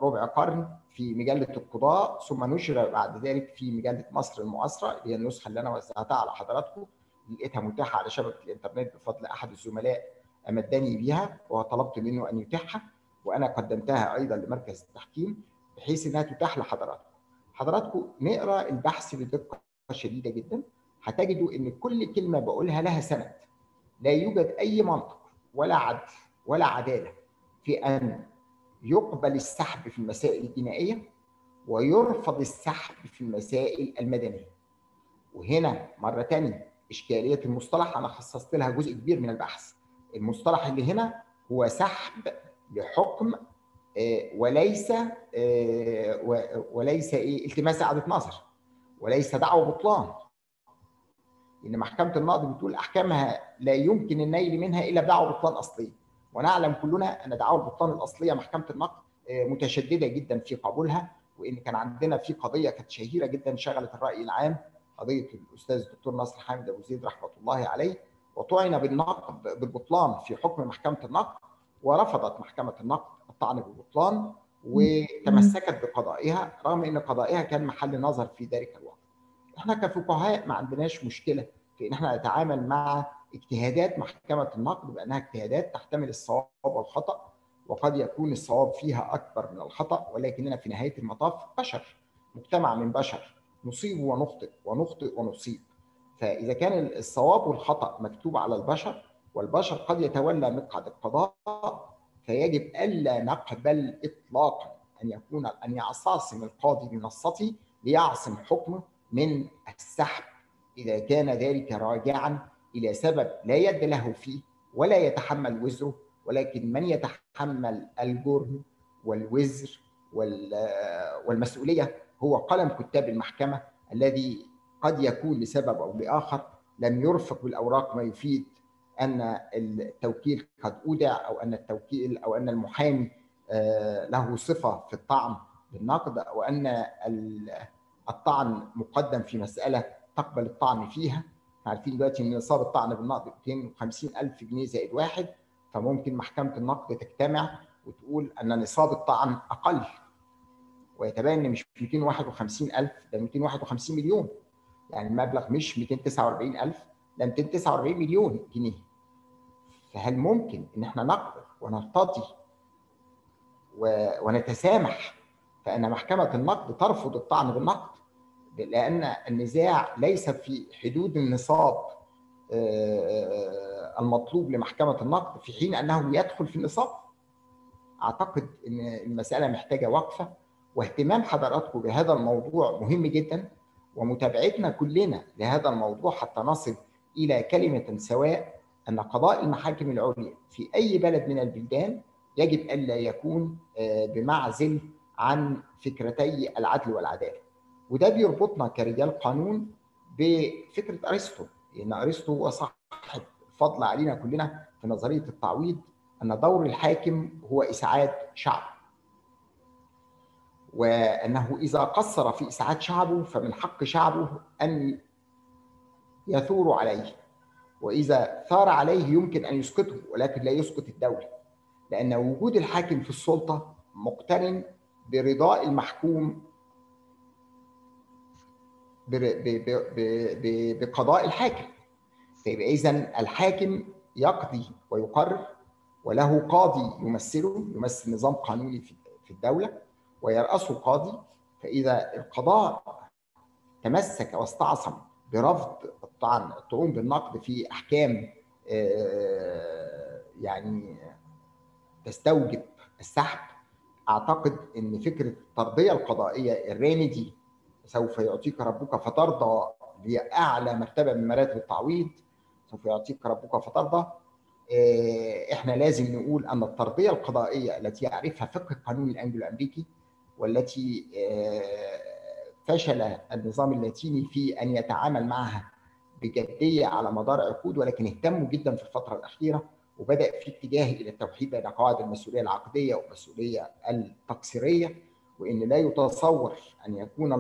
ربع قرن في مجلة القضاء ثم نشر بعد ذلك في مجلة مصر المعاصره اللي هي النسخة اللي أنا وزعتها على حضراتكم. لقيتها متاحة على شبكة الإنترنت بفضل أحد الزملاء أمدني بها وطلبت منه أن يتيحها وأنا قدمتها أيضا لمركز التحكيم بحيث إنها تتاح لحضراتكم. حضراتكم نقرأ البحث بدقة شديدة جدا هتجدوا إن كل كلمة بقولها لها سند. لا يوجد أي منطق ولا عدل ولا عدالة في أن يقبل السحب في المسائل الجنائية ويرفض السحب في المسائل المدنية وهنا مرة ثانية إشكالية المصطلح أنا خصصت لها جزء كبير من البحث. المصطلح اللي هنا هو سحب لحكم وليس وليس إيه؟ التماس اعاده نظر وليس دعوة بطلان. إن محكمة النقض بتقول أحكامها لا يمكن النيل منها إلا بدعوة بطلان اصليه ونعلم كلنا أن دعوة البطلان الأصلية محكمة النقض متشددة جدا في قبولها وإن كان عندنا في قضية كانت شهيرة جدا شغلت الرأي العام قضية الأستاذ الدكتور ناصر حامد أبو زيد رحمة الله عليه وطعن بالنقض بالبطلان في حكم محكمة النقض ورفضت محكمة النقض الطعن بالبطلان وتمسكت بقضائها رغم إن قضائها كان محل نظر في ذلك الوقت. إحنا كفقهاء ما عندناش مشكلة في إن إحنا نتعامل مع اجتهادات محكمة النقد بأنها اجتهادات تحتمل الصواب والخطأ وقد يكون الصواب فيها أكبر من الخطأ ولكننا في نهاية المطاف بشر مجتمع من بشر نصيب ونخطئ ونخطئ ونصيب. فإذا كان الصواب والخطأ مكتوب على البشر والبشر قد يتولى مقعد القضاء فيجب ألا نقبل اطلاقا أن يكون أن يعتصم القاضي بمنصته ليعصم حكمه من السحب. إذا كان ذلك راجعا إلى سبب لا يد له فيه ولا يتحمل وزره ولكن من يتحمل الجرم والوزر والمسؤولية؟ هو قلم كتاب المحكمة الذي قد يكون لسبب أو لآخر لم يرفق بالأوراق ما يفيد أن التوكيل قد أودع أو أن التوكيل أو أن المحامي له صفة في الطعن بالنقد أو أن الطعن مقدم في مسألة تقبل الطعن فيها. عارفين دلوقتي إن نصاب الطعن بالنقد 250 ألف جنيه زائد واحد فممكن محكمة النقد تجتمع وتقول أن نصاب الطعن أقل. ويتبين إن مش 251 ألف ده 251 مليون. يعني المبلغ مش 249 ألف ده 249 مليون جنيه. فهل ممكن إن إحنا نقبل ونرتضي ونتسامح فإن محكمة النقد ترفض الطعن بالنقد؟ لأن النزاع ليس في حدود النصاب المطلوب لمحكمة النقد في حين أنه يدخل في النصاب. أعتقد إن المسألة محتاجة وقفة. واهتمام حضراتكم بهذا الموضوع مهم جدا ومتابعتنا كلنا لهذا الموضوع حتى نصل إلى كلمة سواء أن قضاء المحاكم العليا في أي بلد من البلدان يجب الا يكون بمعزل عن فكرتي العدل والعدالة. وده بيربطنا كرجال قانون بفكرة أرسطو لأن أرسطو هو صاحب فضل علينا كلنا في نظرية التعويض أن دور الحاكم هو إسعاد شعب. وأنه إذا قصر في إسعاد شعبه فمن حق شعبه أن يثور عليه. وإذا ثار عليه يمكن أن يسقطه ولكن لا يسقط الدولة. لأن وجود الحاكم في السلطة مقترن برضاء المحكوم بقضاء الحاكم. فيبقى اذا الحاكم يقضي ويقرر وله قاضي يمثله يمثل نظام قانوني في الدولة. ويرأسه القاضي فإذا القضاء تمسك واستعصم برفض الطعن الطعون بالنقد في أحكام يعني تستوجب السحب أعتقد إن فكرة الترضيه القضائية الراني دي سوف يعطيك ربك فترضى لأعلى مرتبة من مراتب التعويض. سوف يعطيك ربك فترضى. إحنا لازم نقول أن الترضيه القضائية التي يعرفها فقه القانون الانجلو امريكي والتي فشل النظام اللاتيني في أن يتعامل معها بجدية على مدار عقود ولكن اهتموا جدا في الفترة الأخيرة وبدأ في اتجاه إلى التوحيد بين قواعد المسؤولية العقدية والمسؤولية التقصيرية وإن لا يتصور أن يكون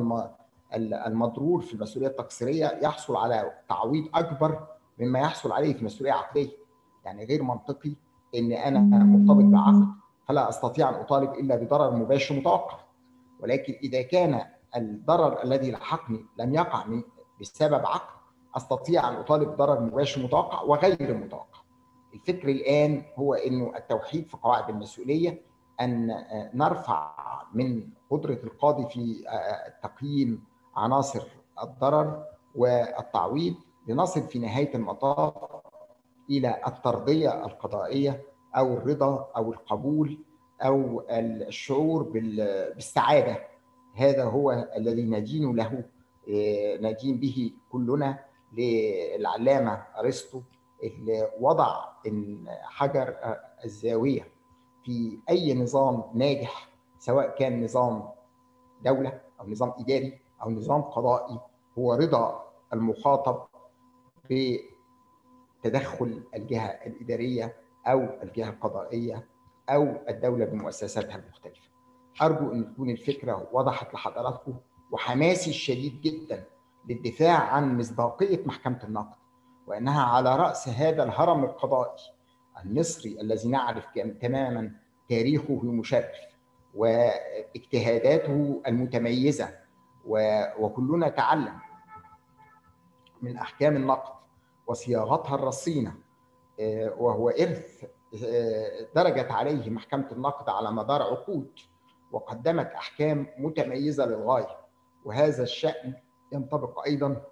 المضرور في المسؤولية التقصيرية يحصل على تعويض أكبر مما يحصل عليه في مسؤولية عقدية. يعني غير منطقي إن أنا مرتبط بعقد فلا أستطيع أن أطالب إلا بضرر مباشر متوقع. ولكن إذا كان الضرر الذي لحقني لم يقع بسبب عقد أستطيع أن أطالب ضرر مباشر متوقع وغير متوقع. الفكر الآن هو انه التوحيد في قواعد المسؤولية أن نرفع من قدرة القاضي في تقييم عناصر الضرر والتعويض لنصل في نهاية المطاف إلى الترضية القضائية أو الرضا أو القبول أو الشعور بالسعادة. هذا هو الذي ندين له ندين به كلنا للعلامة أرسطو اللي وضع إن حجر الزاوية في أي نظام ناجح سواء كان نظام دولة أو نظام إداري أو نظام قضائي. هو رضا المخاطب بتدخل الجهة الإدارية أو الجهة القضائية. أو الدولة بمؤسساتها المختلفة. أرجو أن تكون الفكرة وضحت لحضراتكم وحماسي الشديد جدا للدفاع عن مصداقية محكمة النقد وأنها على رأس هذا الهرم القضائي المصري الذي نعرف تماما تاريخه المشرف واجتهاداته المتميزة وكلنا تعلم من أحكام النقد وصياغتها الرصينة وهو إرث درجت عليه محكمة النقد على مدار عقود وقدمت أحكام متميزة للغاية. وهذا الشأن ينطبق أيضا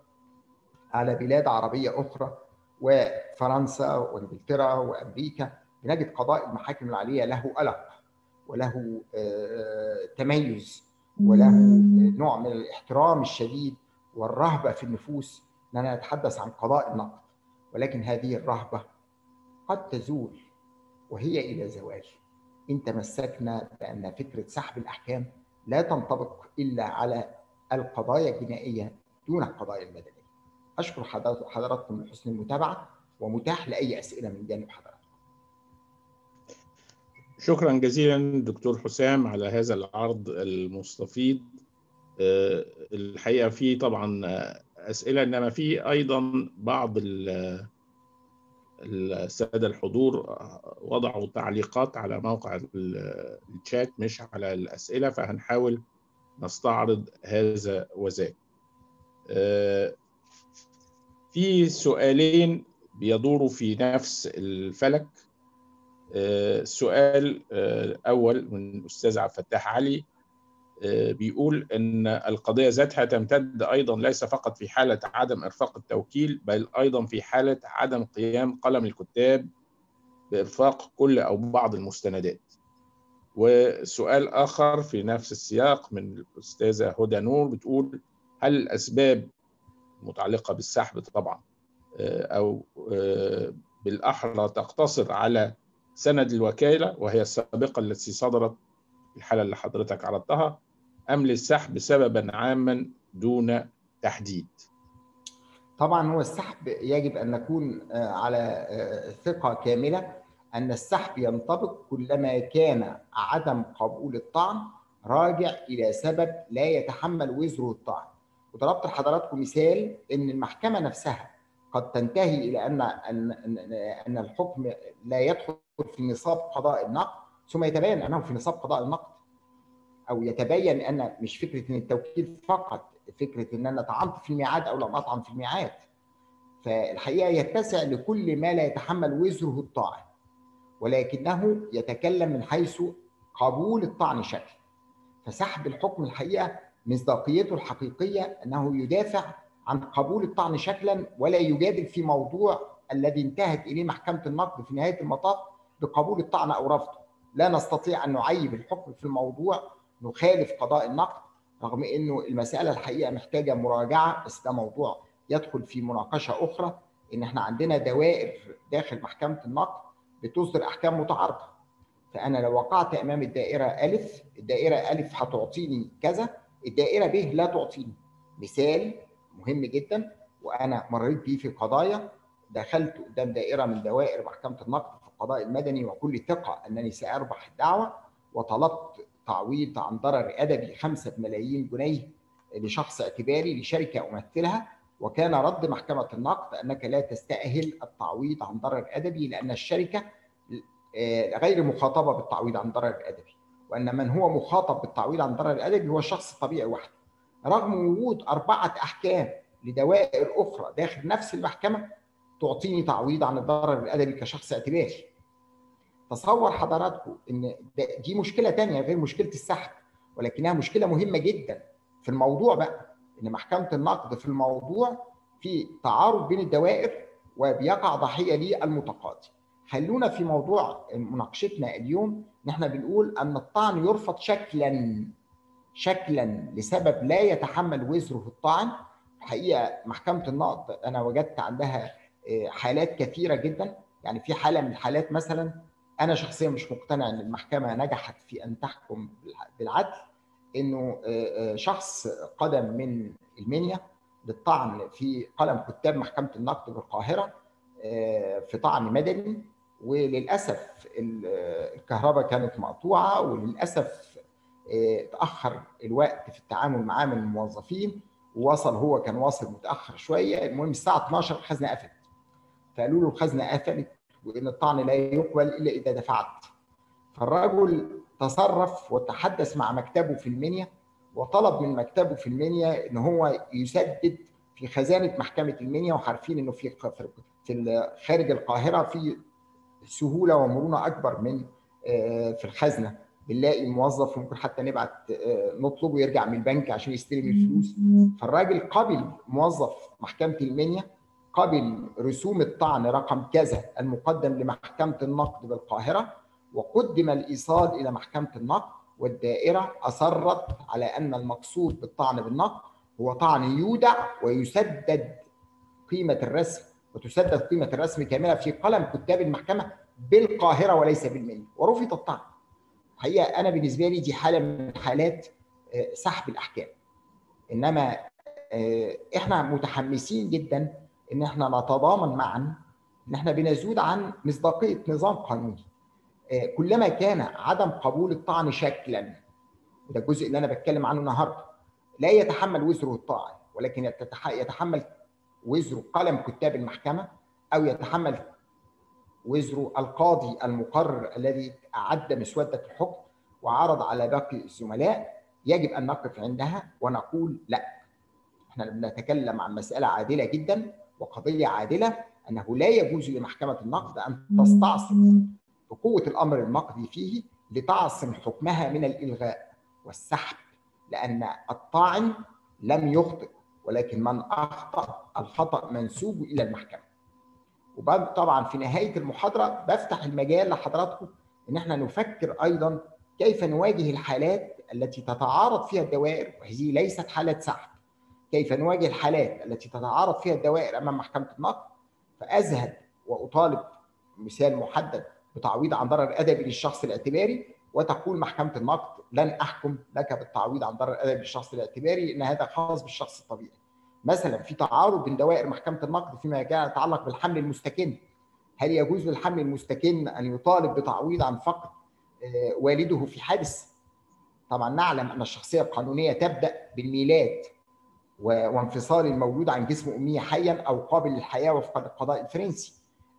على بلاد عربية أخرى وفرنسا وإنجلترا وأمريكا. بنجد قضاء المحاكم العالية له ألق وله تميز وله نوع من الاحترام الشديد والرهبة في النفوس. اننا نتحدث عن قضاء النقد ولكن هذه الرهبة قد تزول وهي إلى زوال إن تمسكنا بأن فكرة سحب الأحكام لا تنطبق إلا على القضايا الجنائية دون القضايا المدنية. أشكر حضراتكم لحسن المتابعة ومتاح لأي أسئلة من جانب حضراتكم. شكرا جزيلا دكتور حسام على هذا العرض المستفيض. الحقيقة في طبعا أسئلة إنما في أيضا بعض السادة الحضور وضعوا تعليقات على موقع الشات مش على الأسئلة فهنحاول نستعرض هذا وذاك. في سؤالين بيدوروا في نفس الفلك. السؤال الأول من الأستاذ عبد الفتاح علي. بيقول أن القضية ذاتها تمتد أيضا ليس فقط في حالة عدم إرفاق التوكيل بل أيضا في حالة عدم قيام قلم الكتاب بإرفاق كل أو بعض المستندات. وسؤال آخر في نفس السياق من الأستاذة هدى نور بتقول هل الأسباب متعلقة بالسحب طبعا أو بالأحرى تقتصر على سند الوكالة وهي السابقة التي صدرت الحالة اللي حضرتك عرضتها أم للسحب سببا عاما دون تحديد؟ طبعا هو السحب يجب أن نكون على ثقة كاملة أن السحب ينطبق كلما كان عدم قبول الطعن راجع إلى سبب لا يتحمل وزره الطعن وضربت لحضراتكم مثال إن المحكمة نفسها قد تنتهي إلى أن أن أن الحكم لا يدخل في نصاب قضاء النقد ثم يتبين أنه في نصاب قضاء النقد أو يتبين أن مش فكرة إن التوكيل فقط فكرة إن أنا طعنت في الميعاد أو لم أطعن في الميعاد فالحقيقة يتسع لكل ما لا يتحمل وزره الطاعن ولكنه يتكلم من حيث قبول الطعن شكل فسحب الحكم الحقيقة مصداقيته الحقيقية أنه يدافع عن قبول الطعن شكلا ولا يجادل في موضوع الذي انتهت إليه محكمة النقد في نهاية المطاف بقبول الطعن أو رفضه. لا نستطيع أن نعيب الحكم في الموضوع نخالف قضاء النقد رغم إنه المسألة الحقيقة محتاجة مراجعة بس ده موضوع يدخل في مناقشة أخرى إن إحنا عندنا دوائر داخل محكمة النقد بتصدر أحكام متعارضة. فأنا لو وقعت أمام الدائرة ألف، الدائرة ألف هتعطيني كذا، الدائرة ب لا تعطيني. مثال مهم جدا وأنا مريت بيه في قضايا دخلت قدام دائرة من دوائر محكمة النقد في القضاء المدني وكل ثقة أنني سأربح الدعوة وطلبت تعويض عن ضرر أدبي 5 ملايين جنيه لشخص اعتباري لشركة أمثلها وكان رد محكمة النقد أنك لا تستأهل التعويض عن ضرر أدبي لأن الشركة غير مخاطبة بالتعويض عن ضرر أدبي وأن من هو مخاطب بالتعويض عن ضرر أدبي هو الشخص الطبيعي وحده رغم وجود أربعة أحكام لدوائر أخرى داخل نفس المحكمة تعطيني تعويض عن الضرر الأدبي كشخص اعتباري. تصور حضراتكم إن دي مشكلة ثانية غير مشكلة السحب ولكنها مشكلة مهمة جدا. في الموضوع بقى إن محكمة النقد في الموضوع في تعارض بين الدوائر وبيقع ضحية للمتقاضي. خلونا في موضوع مناقشتنا اليوم. ان إحنا بنقول أن الطعن يرفض شكلا شكلا لسبب لا يتحمل وزره الطعن. الحقيقة محكمة النقد أنا وجدت عندها حالات كثيرة جدا. يعني في حالة من الحالات مثلا أنا شخصيا مش مقتنع إن المحكمة نجحت في أن تحكم بالعدل إنه شخص قدم من المنيا للطعن في قلم كتاب محكمة النقد بالقاهره في طعن مدني وللأسف الكهرباء كانت مقطوعة وللأسف تأخر الوقت في التعامل معاه من الموظفين ووصل هو كان واصل متأخر شوية المهم الساعة 12 الخزنة قفلت. فقالوا له الخزنة قفلت وإن الطعن لا يقبل إلا إذا دفعت. فالرجل تصرف وتحدث مع مكتبه في المنيا وطلب من مكتبه في المنيا إن هو يسدد في خزانة محكمة المنيا وعارفين إنه في في خارج القاهرة في سهولة ومرونة أكبر من في الخزنة. بنلاقي موظف ممكن حتى نبعت نطلبه يرجع من البنك عشان يستلم الفلوس. فالراجل قبل موظف محكمة المنيا قبل رسوم الطعن رقم كذا المقدم لمحكمة النقد بالقاهرة وقدم الإيصال إلى محكمة النقد والدائرة أصرت على أن المقصود بالطعن بالنقد هو طعن يودع ويسدد قيمة الرسم وتسدد قيمة الرسم كاملة في قلم كتاب المحكمة بالقاهرة وليس بالمنيا ورفض الطعن. الحقيقة أنا بالنسبة لي دي حالة من حالات سحب الأحكام. إنما إحنا متحمسين جدا إن إحنا نتضامن معا إن إحنا بنزود عن مصداقية نظام قانوني. كلما كان عدم قبول الطعن شكلا وده الجزء اللي أنا بتكلم عنه النهارده لا يتحمل وزره الطاعن ولكن يتحمل وزره قلم كتاب المحكمة أو يتحمل وزره القاضي المقرر الذي أعد مسودة الحكم وعرض على باقي الزملاء يجب أن نقف عندها ونقول لا إحنا بنتكلم عن مسألة عادلة جدا وقضية عادلة أنه لا يجوز لمحكمة النقد أن تستعصم بقوة الأمر النقدي فيه لتعصم حكمها من الإلغاء والسحب لأن الطاعن لم يخطئ ولكن من أخطأ الخطأ منسوب إلى المحكمة. وبعد طبعا في نهاية المحاضرة بفتح المجال لحضراتكم إن إحنا نفكر أيضا كيف نواجه الحالات التي تتعارض فيها الدوائر وهذه ليست حالات سحب. كيف نواجه الحالات التي تتعارض فيها الدوائر أمام محكمة النقد فاذهب وأطالب مثال محدد بتعويض عن ضرر أدبي للشخص الاعتباري وتقول محكمة النقد لن أحكم لك بالتعويض عن ضرر أدبي للشخص الاعتباري إن هذا خاص بالشخص الطبيعي. مثلا في تعارض بين دوائر محكمة النقد فيما يتعلق بالحمل المستكن. هل يجوز للحمل المستكن أن يطالب بتعويض عن فقد والده في حادث؟ طبعا نعلم أن الشخصية القانونية تبدأ بالميلاد وانفصال المولود عن جسم امه حيا أو قابل للحياة وفق القضاء الفرنسي.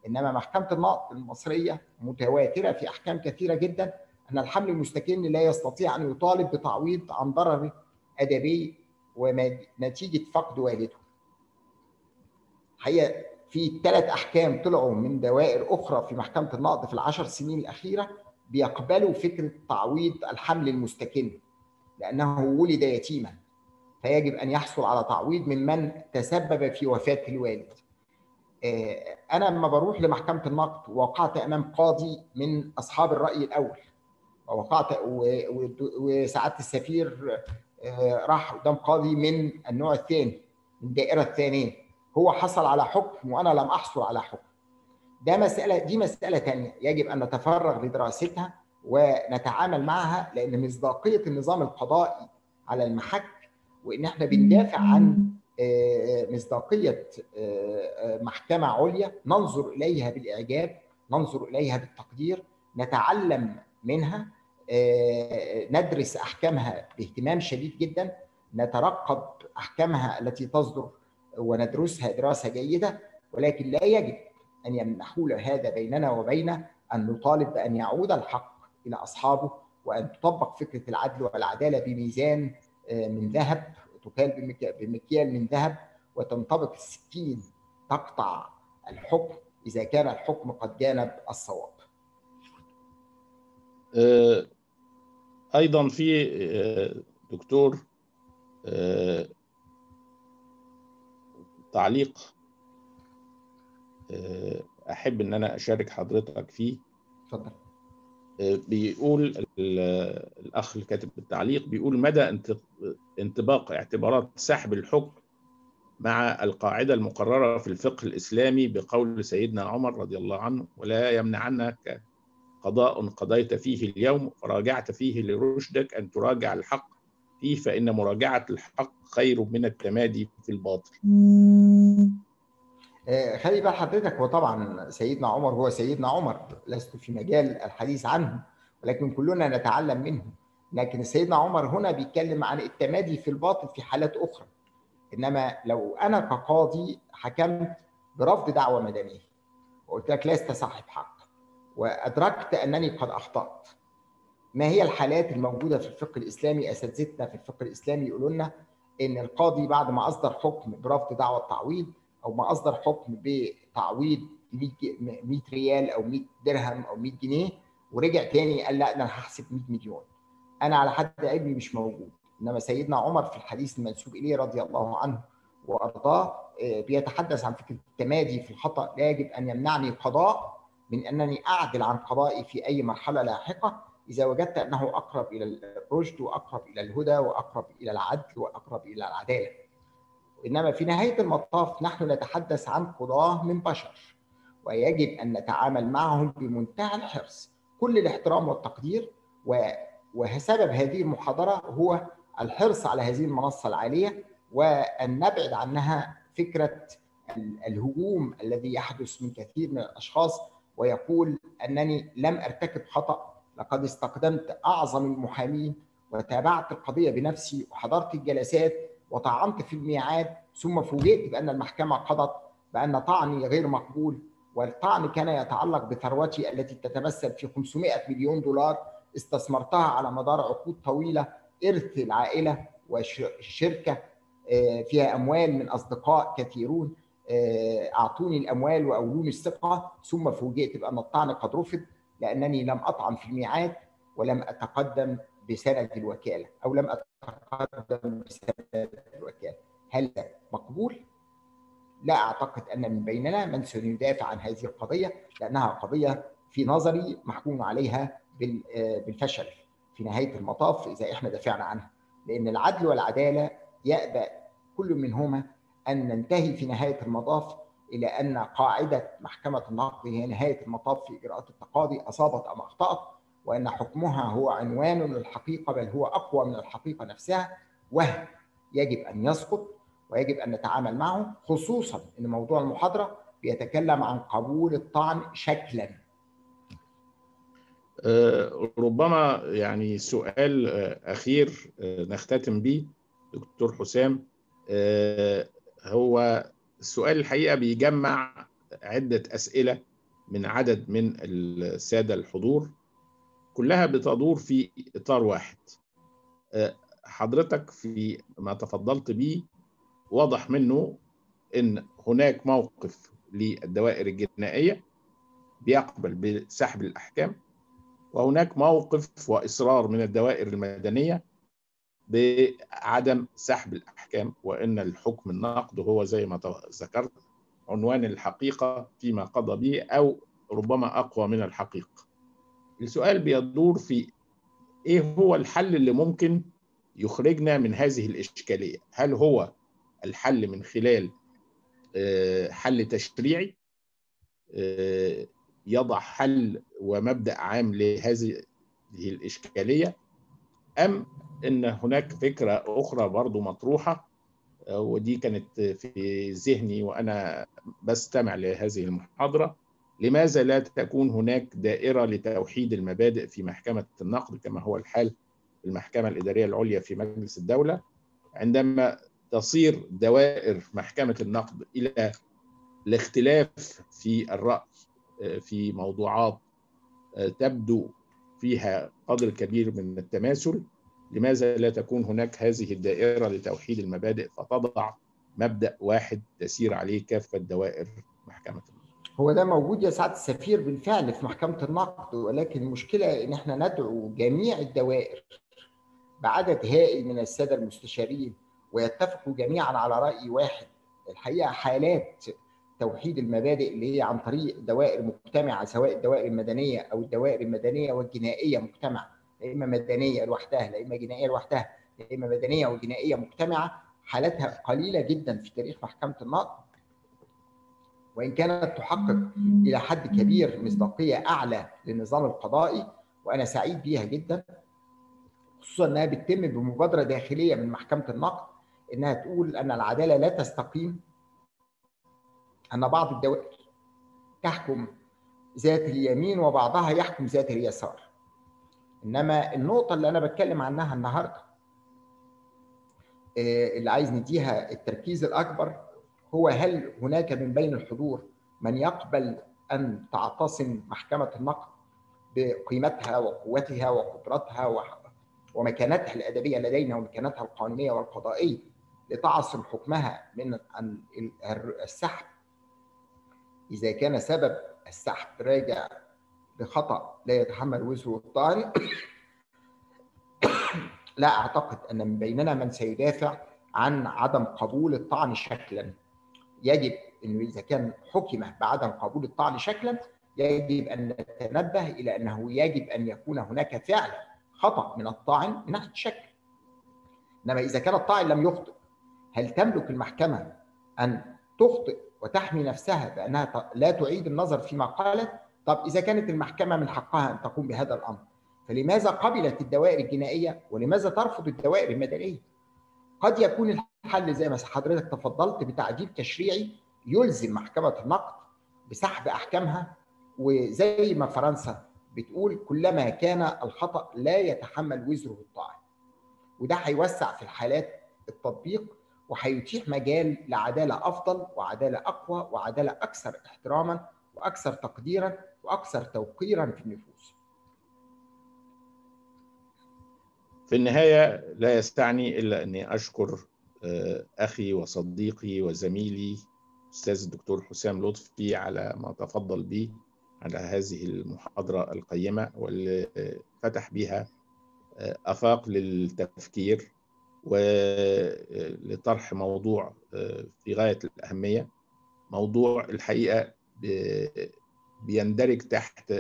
إنما محكمة النقد المصرية متواترة في أحكام كثيرة جدا أن الحمل المستكن لا يستطيع أن يطالب بتعويض عن ضرر أدبي ونتيجة فقد والده. حقيقه في ثلاث أحكام طلعوا من دوائر أخرى في محكمة النقد في العشر سنين الأخيرة بيقبلوا فكرة تعويض الحمل المستكن لأنه ولد يتيما فيجب أن يحصل على تعويض ممن تسبب في وفاة الوالد. أنا لما بروح لمحكمة النقد وقعت أمام قاضي من أصحاب الرأي الأول وقعت وسعادة السفير راح قدام قاضي من النوع الثاني من الدائره الثانية هو حصل على حكم وأنا لم أحصل على حكم ده مسألة دي مسألة ثانية يجب أن نتفرغ لدراستها ونتعامل معها لأن مصداقية النظام القضائي على المحك وإن إحنا بندافع عن مصداقية محكمة عليا ننظر إليها بالإعجاب ننظر إليها بالتقدير نتعلم منها ندرس أحكامها باهتمام شديد جدا نترقب أحكامها التي تصدر وندرسها دراسة جيدة ولكن لا يجب أن يمنحول هذا بيننا وبين أن نطالب بأن يعود الحق إلى أصحابه وأن تطبق فكرة العدل والعدالة بميزان من ذهب تكال بمكيال من ذهب وتنطبق السكين تقطع الحكم. إذا كان الحكم قد جانب الصواب. أيضا في دكتور تعليق أحب إن أنا أشارك حضرتك فيه. اتفضل. بيقول الأخ اللي كاتب التعليق بيقول مدى انطباق اعتبارات سحب الحكم مع القاعدة المقررة في الفقه الإسلامي بقول سيدنا عمر رضي الله عنه ولا يمنعنك قضاء قضيت فيه اليوم وراجعت فيه لرشدك أن تراجع الحق فيه فإن مراجعة الحق خير من التمادي في الباطل. خلي بال حضرتك وطبعا سيدنا عمر هو سيدنا عمر لست في مجال الحديث عنه ولكن كلنا نتعلم منه. لكن سيدنا عمر هنا بيتكلم عن التمادي في الباطل في حالات أخرى. إنما لو أنا كقاضي حكمت برفض دعوة مدنية وقلت لك لست صاحب حق وأدركت أنني قد أخطأت ما هي الحالات الموجودة في الفقه الإسلامي؟ أساتذتنا في الفقه الإسلامي يقولوا لنا إن القاضي بعد ما أصدر حكم برفض دعوة تعويض أو ما أصدر حكم بتعويض 100 ريال أو 100 درهم أو 100 جنيه ورجع تاني قال لا أنا هحسب 100 مليون أنا على حد علمي مش موجود إنما سيدنا عمر في الحديث المنسوب إليه رضي الله عنه وأرضاه بيتحدث عن فكرة التمادي في الخطأ لا يجب أن يمنعني قضاء من أنني أعدل عن قضائي في أي مرحلة لاحقة إذا وجدت أنه أقرب إلى الرشد وأقرب إلى الهدى وأقرب إلى العدل وأقرب إلى العدالة. إنما في نهاية المطاف نحن نتحدث عن قضاة من بشر ويجب أن نتعامل معهم بمنتهى الحرص. كل الاحترام والتقدير وسبب هذه المحاضرة هو الحرص على هذه المنصة العالية وأن نبعد عنها فكرة الهجوم الذي يحدث من كثير من الأشخاص ويقول أنني لم أرتكب خطأ لقد استقدمت أعظم المحامين وتابعت القضية بنفسي وحضرت الجلسات وطعنت في الميعاد ثم فوجئت بأن المحكمة قضت بأن طعني غير مقبول والطعن كان يتعلق بثروتي التي تتمثل في 500 مليون دولار استثمرتها على مدار عقود طويلة إرث العائلة وشركة فيها أموال من أصدقاء كثيرون أعطوني الأموال وأولوني الثقة ثم فوجئت بأن الطعن قد رفض لأنني لم أطعن في الميعاد ولم أتقدم بسند الوكالة أو لم أتقدم بسند الوكالة. هل ده مقبول؟ لا أعتقد أن من بيننا من سيدافع عن هذه القضية لأنها قضية في نظري محكوم عليها بالفشل في نهاية المطاف إذا إحنا دافعنا عنها. لأن العدل والعدالة يأبى كل منهما أن ننتهي في نهاية المطاف إلى أن قاعدة محكمة النقد هي نهاية المطاف في إجراءات التقاضي أصابت أم أخطأت. وإن حكمها هو عنوان للحقيقة بل هو أقوى من الحقيقة نفسها وهم. يجب أن يسقط ويجب أن نتعامل معه خصوصا إن موضوع المحاضرة بيتكلم عن قبول الطعن شكلا. ربما يعني سؤال أخير نختتم به دكتور حسام. هو السؤال الحقيقة بيجمع عدة أسئلة من عدد من السادة الحضور. كلها بتدور في إطار واحد حضرتك في ما تفضلت به واضح منه إن هناك موقف للدوائر الجنائية بيقبل بسحب الأحكام وهناك موقف وإصرار من الدوائر المدنية بعدم سحب الأحكام وإن الحكم النقد هو زي ما ذكرت عنوان الحقيقة فيما قضى به أو ربما أقوى من الحقيقة. السؤال بيدور في إيه هو الحل اللي ممكن يخرجنا من هذه الإشكالية؟ هل هو الحل من خلال حل تشريعي؟ يضع حل ومبدأ عام لهذه الإشكالية؟ أم إن هناك فكرة أخرى برضو مطروحة؟ ودي كانت في ذهني وأنا بستمع لهذه المحاضرة. لماذا لا تكون هناك دائرة لتوحيد المبادئ في محكمة النقد كما هو الحال في المحكمة الإدارية العليا في مجلس الدولة؟ عندما تصير دوائر محكمة النقد إلى الاختلاف في الرأي في موضوعات تبدو فيها قدر كبير من التماثل لماذا لا تكون هناك هذه الدائرة لتوحيد المبادئ فتضع مبدأ واحد تسير عليه كافة دوائر محكمة النقد؟ هو ده موجود يا سعاده السفير بالفعل في محكمة النقد ولكن المشكلة إن إحنا ندعو جميع الدوائر بعدد هائل من السادة المستشارين ويتفقوا جميعا على رأي واحد. الحقيقة حالات توحيد المبادئ اللي هي عن طريق دوائر مجتمعة سواء الدوائر المدنية أو الدوائر المدنية والجنائية مجتمعة لا إما مدنية لوحدها لا إما جنائية لوحدها لا إما مدنية وجنائية مجتمعة حالتها قليلة جدا في تاريخ محكمة النقد. وإن كانت تحقق إلى حد كبير مصداقية أعلى للنظام القضائي وأنا سعيد بيها جدا خصوصا إنها بتتم بمبادرة داخلية من محكمة النقد إنها تقول أن العدالة لا تستقيم أن بعض الدوائر تحكم ذات اليمين وبعضها يحكم ذات اليسار. إنما النقطة اللي أنا بتكلم عنها النهارده اللي عايز نديها التركيز الأكبر هو هل هناك من بين الحضور من يقبل أن تعتصم محكمة النقد بقيمتها وقوتها وقدرتها ومكانتها الأدبية لدينا ومكانتها القانونية والقضائية لتعصم حكمها من السحب؟ إذا كان سبب السحب راجع لخطأ لا يتحمل وزره الطارئ لا أعتقد أن من بيننا من سيدافع عن عدم قبول الطعن شكلا. يجب إنه إذا كان حكم بعدم قبول الطعن شكلا يجب أن نتنبه إلى أنه يجب أن يكون هناك فعلا خطأ من الطاعن من ناحيه الشكل إنما إذا كان الطاعن لم يخطئ هل تملك المحكمة أن تخطئ وتحمي نفسها بأنها لا تعيد النظر فيما قالت؟ طب إذا كانت المحكمة من حقها أن تقوم بهذا الأمر فلماذا قبلت الدوائر الجنائية؟ ولماذا ترفض الدوائر المدنية؟ قد يكون الحل زي ما حضرتك تفضلت بتعديل تشريعي يلزم محكمة النقد بسحب أحكامها وزي ما فرنسا بتقول كلما كان الخطأ لا يتحمل وزره الطاعن وده هيوسع في الحالات التطبيق وهيتيح مجال لعدالة أفضل وعدالة أقوى وعدالة أكثر احتراما وأكثر تقديرا وأكثر توقيرا في النفوس. في النهاية لا يستعني إلا أني أشكر أخي وصديقي وزميلي أستاذ الدكتور حسام لطفي على ما تفضل به على هذه المحاضرة القيمة واللي فتح بها أفاق للتفكير ولطرح موضوع في غاية الأهمية. موضوع الحقيقة بيندرج تحت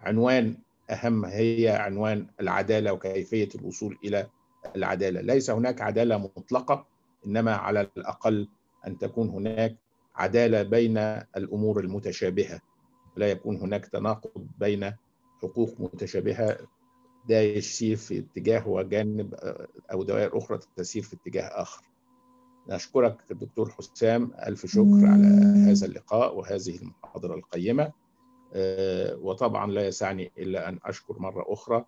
عنوان أهم هي عنوان العدالة وكيفية الوصول إلى العدالة، ليس هناك عدالة مطلقة إنما على الأقل أن تكون هناك عدالة بين الأمور المتشابهة، لا يكون هناك تناقض بين حقوق متشابهة ده يسير في اتجاه وجانب أو دوائر أخرى تسير في اتجاه آخر. نشكرك دكتور حسام ألف شكر على هذا اللقاء وهذه المحاضرة القيمة. وطبعا لا يسعني إلا أن أشكر مرة أخرى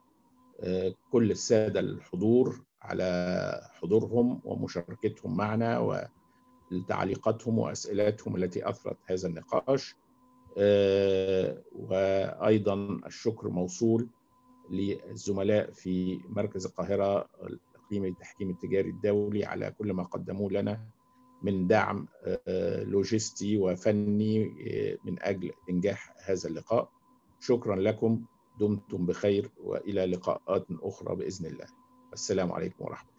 كل السادة الحضور على حضورهم ومشاركتهم معنا وتعليقاتهم واسئلتهم التي أثرت هذا النقاش. وأيضا الشكر موصول للزملاء في مركز القاهرة الإقليمي للتحكيم التجاري الدولي على كل ما قدموه لنا من دعم لوجستي وفني من أجل إنجاح هذا اللقاء. شكرا لكم. دمتم بخير وإلى لقاءات أخرى بإذن الله. السلام عليكم ورحمة